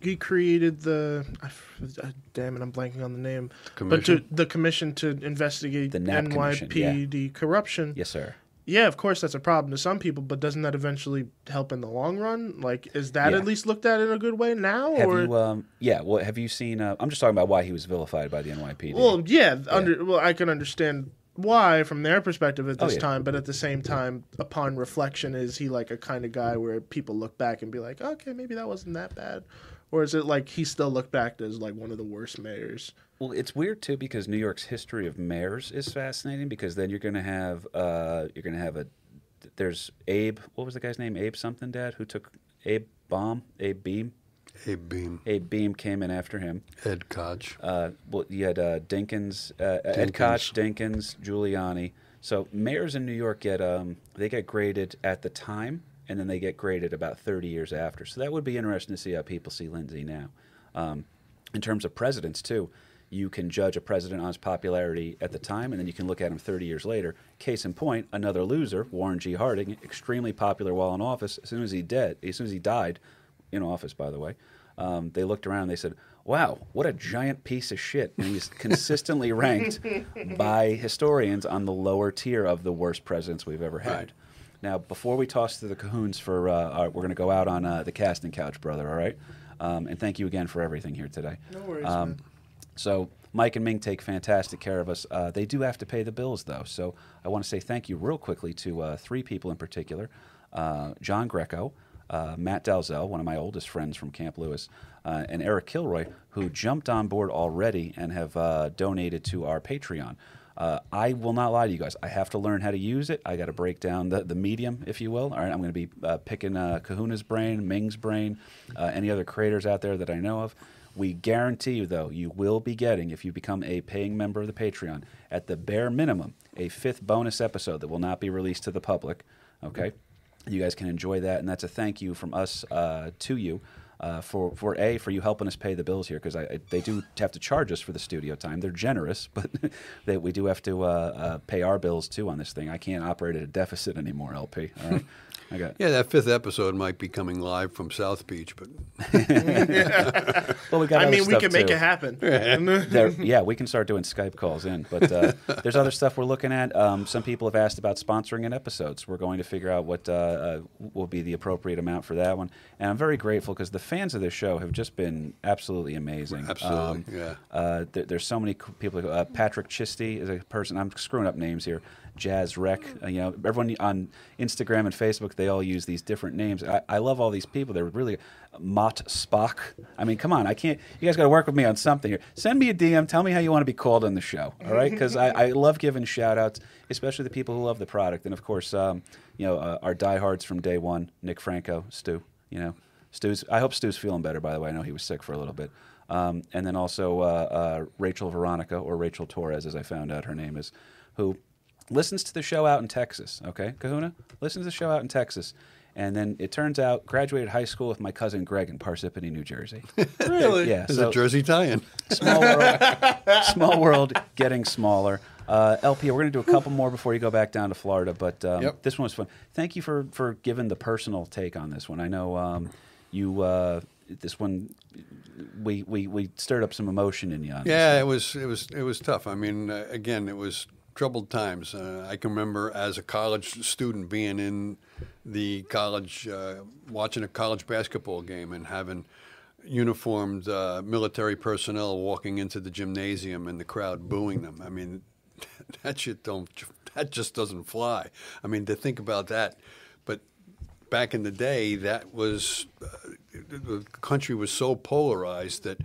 he created the I f- uh, damn it, I'm blanking on the name. But to the commission to investigate The Knapp Commission, NYPD corruption. Yes, sir. Yeah, of course that's a problem to some people, but doesn't that eventually help in the long run? Like, is that Yeah. at least looked at in a good way now? Have or you, um, yeah, well, have you seen, uh, I'm just talking about why he was vilified by the NYPD. well, yeah, under well, I can understand why from their perspective at Oh, this yeah. time, but at the same time, upon reflection, is he like a kind of guy where people look back and be like, okay, maybe that wasn't that bad, or is it like he still looked back as like one of the worst mayors? Well, it's weird too because New York's history of mayors is fascinating because then you're going to have uh, you're going to have a there's Abe what was the guy's name Abe something dad who took Abe Bomb Abe Beam Abe Beam, Abe Beam came in after him. Ed Koch. Uh, well, you had uh, Dinkins, uh, Ed Koch, Dinkins, Giuliani. So mayors in New York get um, they get graded at the time, and then they get graded about 30 years after. So that would be interesting to see how people see Lindsay now. Um, in terms of presidents too, you can judge a president on his popularity at the time, and then you can look at him 30 years later. Case in point, another loser, Warren G. Harding, extremely popular while in office. As soon as he dead, as soon as he died, in office, by the way, um, they looked around and they said, Wow, what a giant piece of shit. And he's consistently ranked by historians on the lower tier of the worst presidents we've ever had. Right. Now, before we toss to the Cahoons for, uh, our, we're going to go out on uh, the casting couch, brother, all right? Um, and thank you again for everything here today. No worries, Um, man. so Mike and Ming take fantastic care of us. Uh, they do have to pay the bills, though. So I want to say thank you real quickly to uh, three people in particular: uh, John Greco, uh, Matt Dalzell, one of my oldest friends from Camp Lewis, uh, and Eric Kilroy, who jumped on board already and have uh, donated to our Patreon. Uh, I will not lie to you guys. I have to learn how to use it. I got to break down the, the medium, if you will. All right, I'm going to be uh, picking uh, Kahuna's brain, Ming's brain, any other creators out there that I know of. We guarantee you, though, you will be getting, if you become a paying member of the Patreon, at the bare minimum, a fifth bonus episode that will not be released to the public. Okay? You guys can enjoy that, and that's a thank you from us uh, to you. Uh, for for a for you helping us pay the bills here because they do have to charge us for the studio time. They're generous, but we do have to uh, uh, pay our bills too on this thing. I can't operate at a deficit anymore. LP. All right, I got. Yeah, that fifth episode might be coming live from South Beach, but Well, we got. I mean, we stuff, can make it happen. There, yeah, we can start doing Skype calls in. But uh, there's other stuff we're looking at. Um, some people have asked about sponsoring an episode, so We're going to figure out what uh, uh, will be the appropriate amount for that one. And I'm very grateful because the fans of this show have just been absolutely amazing. Absolutely, yeah. Uh, there, there's so many people. Uh, Patrick Chisty is a person. I'm screwing up names here. Jazz Rec. Uh, you know, everyone on Instagram and Facebook, they all use these different names. I, I love all these people. They're really Mott Spock. I mean, come on. I can't. You guys got to work with me on something here. Send me a DM. Tell me how you want to be called on the show. All right? Because I, I love giving shout outs, especially the people who love the product. And of course, um, you know, uh, our diehards from day one, Nick Franco, Stu. You know, Stu's. I hope Stu's feeling better. By the way, I know he was sick for a little bit. Um, and then also uh, uh, Rachel Veronica or Rachel Torres, as I found out her name is, who listens to the show out in Texas. Okay, Kahuna listens to the show out in Texas, and then it turns out graduated high school with my cousin Greg in Parsippany, New Jersey. Really? Yeah, there's so a Jersey tie-in. small world, small world, getting smaller. Uh, LP, we're going to do a couple more before you go back down to Florida, but um, Yep. this one was fun. Thank you for for giving the personal take on this one. I know um, you. Uh, this one, we, we we stirred up some emotion in you. Yeah, it was it was it was tough. I mean, uh, again, it was troubled times. Uh, I can remember as a college student being in the college, uh, watching a college basketball game and having uniformed uh, military personnel walking into the gymnasium and the crowd booing them. I mean, that shit don't that just doesn't fly. I mean, to think about that, but back in the day, that was uh, the country was so polarized that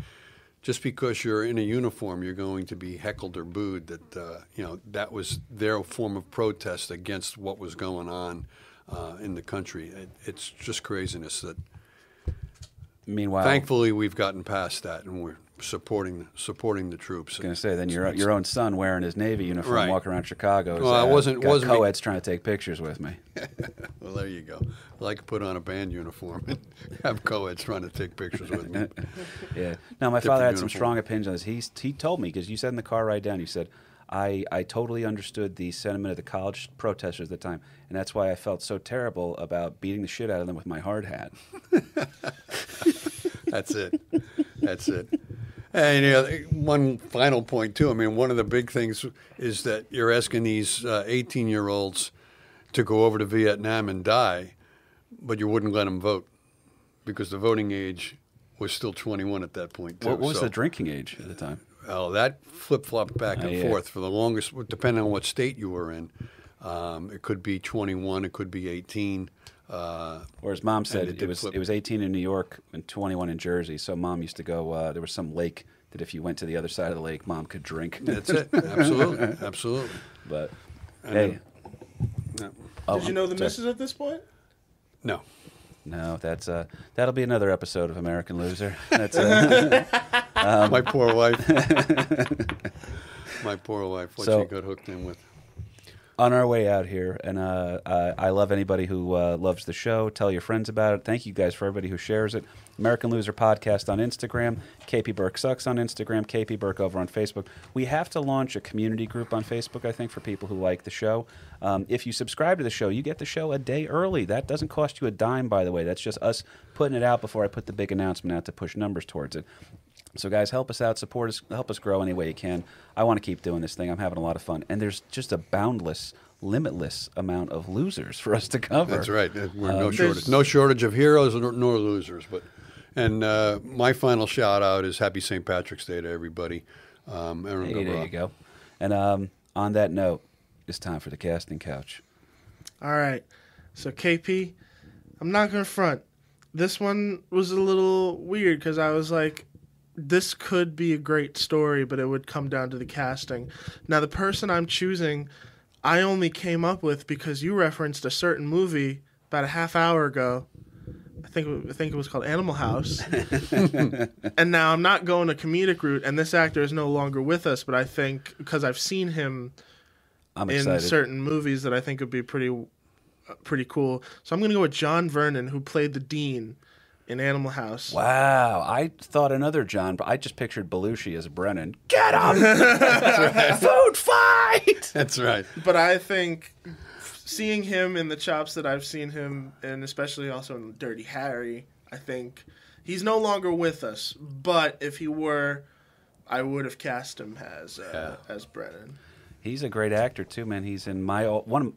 just because you're in a uniform, you're going to be heckled or booed. That uh, you know that was their form of protest against what was going on uh, in the country. It, it's just craziness. That Meanwhile, thankfully we've gotten past that, and we're supporting supporting the troops. I was going to say, then your your own son wearing his Navy uniform, Right. walking around Chicago. is, Well, I uh, wasn't- got wasn't me- co-eds trying to take pictures with me. Well, there you go. I like to put on a band uniform and have co-eds trying to take pictures with me. Yeah. Now my father had some strong opinions on this. He he told me because you said in the car ride down, you said, I I totally understood the sentiment of the college protesters at the time, and that's why I felt so terrible about beating the shit out of them with my hard hat. That's it. That's it. And you know, one final point too. I mean, one of the big things is that you're asking these 18 year olds to go over to Vietnam and die, but you wouldn't let them vote because the voting age was still 21 at that point too. What, was So- the drinking age at the time? Well, that flip flopped back Oh, and yeah. forth for the longest, depending on what state you were in. Um, it could be 21, it could be 18. Uh, Or as mom said, it it, was flip. it was 18 in New York and 21 in Jersey. So mom used to go. Uh, there was some lake that if you went to the other side of the lake, mom could drink. that's it. Absolutely. Absolutely. but And hey, Yeah. oh, Did you know the sorry. misses at this point? No. No, that's uh, that'll be another episode of American Loser. That's uh, my poor wife. my poor wife. What So- she got hooked in with. On our way out here, and uh, uh, I love anybody who uh, loves the show. Tell your friends about it. Thank you guys for everybody who shares it. American Loser Podcast on Instagram, KP Burke Sucks on Instagram, KP Burke over on Facebook. We have to launch a community group on Facebook, I think, for people who like the show. Um, if you subscribe to the show, you get the show a day early. That doesn't cost you a dime, by the way. That's just us putting it out before I put the big announcement out to push numbers towards it. So, guys, help us out, support us, help us grow any way you can. I want to keep doing this thing. I'm having a lot of fun, and there's just a boundless, limitless amount of losers for us to cover. That's right. We're Um, no there's- shortage. No shortage of heroes nor, nor losers. But and uh, my final shout out is Happy St. Patrick's Day to everybody. Um, Erin Hey, there go bragh. you go. And um, on that note, it's time for the casting couch. All right. So KP, I'm not gonna front. This one was a little weird because I was like, this could be a great story, but it would come down to the casting. Now, the person I'm choosing, I only came up with because you referenced a certain movie about a half hour ago I think it- I think it was called Animal House, and now I'm not going a comedic route. And this actor is no longer with us, but I think because I've seen him I'm in excited. certain movies that I think would be pretty pretty cool. So I'm gonna go with John Vernon, who played the dean in Animal House. Wow, I thought another John, but I just pictured Belushi as Brennan. Get him! Food fight! That's right. But I think seeing him in the chops that I've seen him, and especially also in Dirty Harry, I think he's no longer with us. But if he were, I would have cast him as uh, as Brennan. He's a great actor too, man. He's in my all, one, of-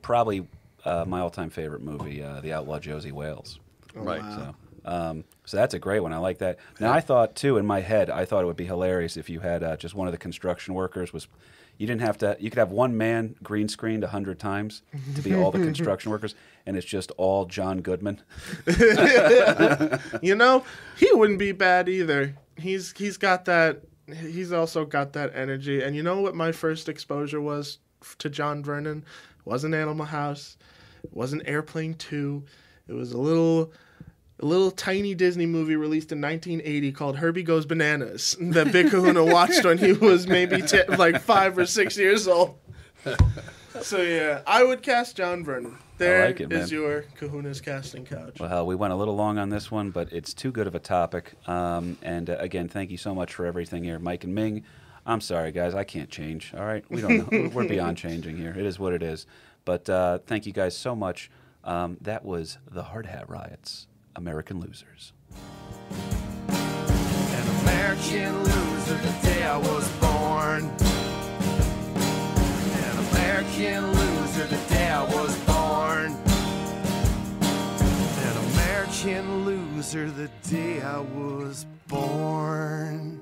probably uh, my all-time favorite movie, uh, The Outlaw Josey Wales. right. So, um, so that's a great one. I like that. Now I thought too in my head, I thought it would be hilarious if you had uh, just one of the construction workers was. You didn't have to. You could have one man green screened a hundred times to be all the construction workers, and it's just all John Goodman. You know, he wouldn't be bad either. He's he's got that. He's also got that energy. And you know what my first exposure was to John Vernon? It wasn't Animal House. It wasn't Airplane Two. It was a little. A little tiny Disney movie released in 1980 called Herbie Goes Bananas that Big Kahuna watched when he was maybe t- like five or six years old. So yeah, I would cast John Vernon. There is like it, man. your Kahuna's casting couch. Well, we went a little long on this one, but it's too good of a topic. Um, and uh, again, thank you so much for everything here, Mike and Ming. I'm sorry, guys, I can't change. All right, we don't know. We're beyond changing here. It is what it is. But uh, thank you guys so much. Um, that was the Hard Hat Riots, American Losers. An American loser the day I was born. An American loser the day I was born. An American loser the day I was born.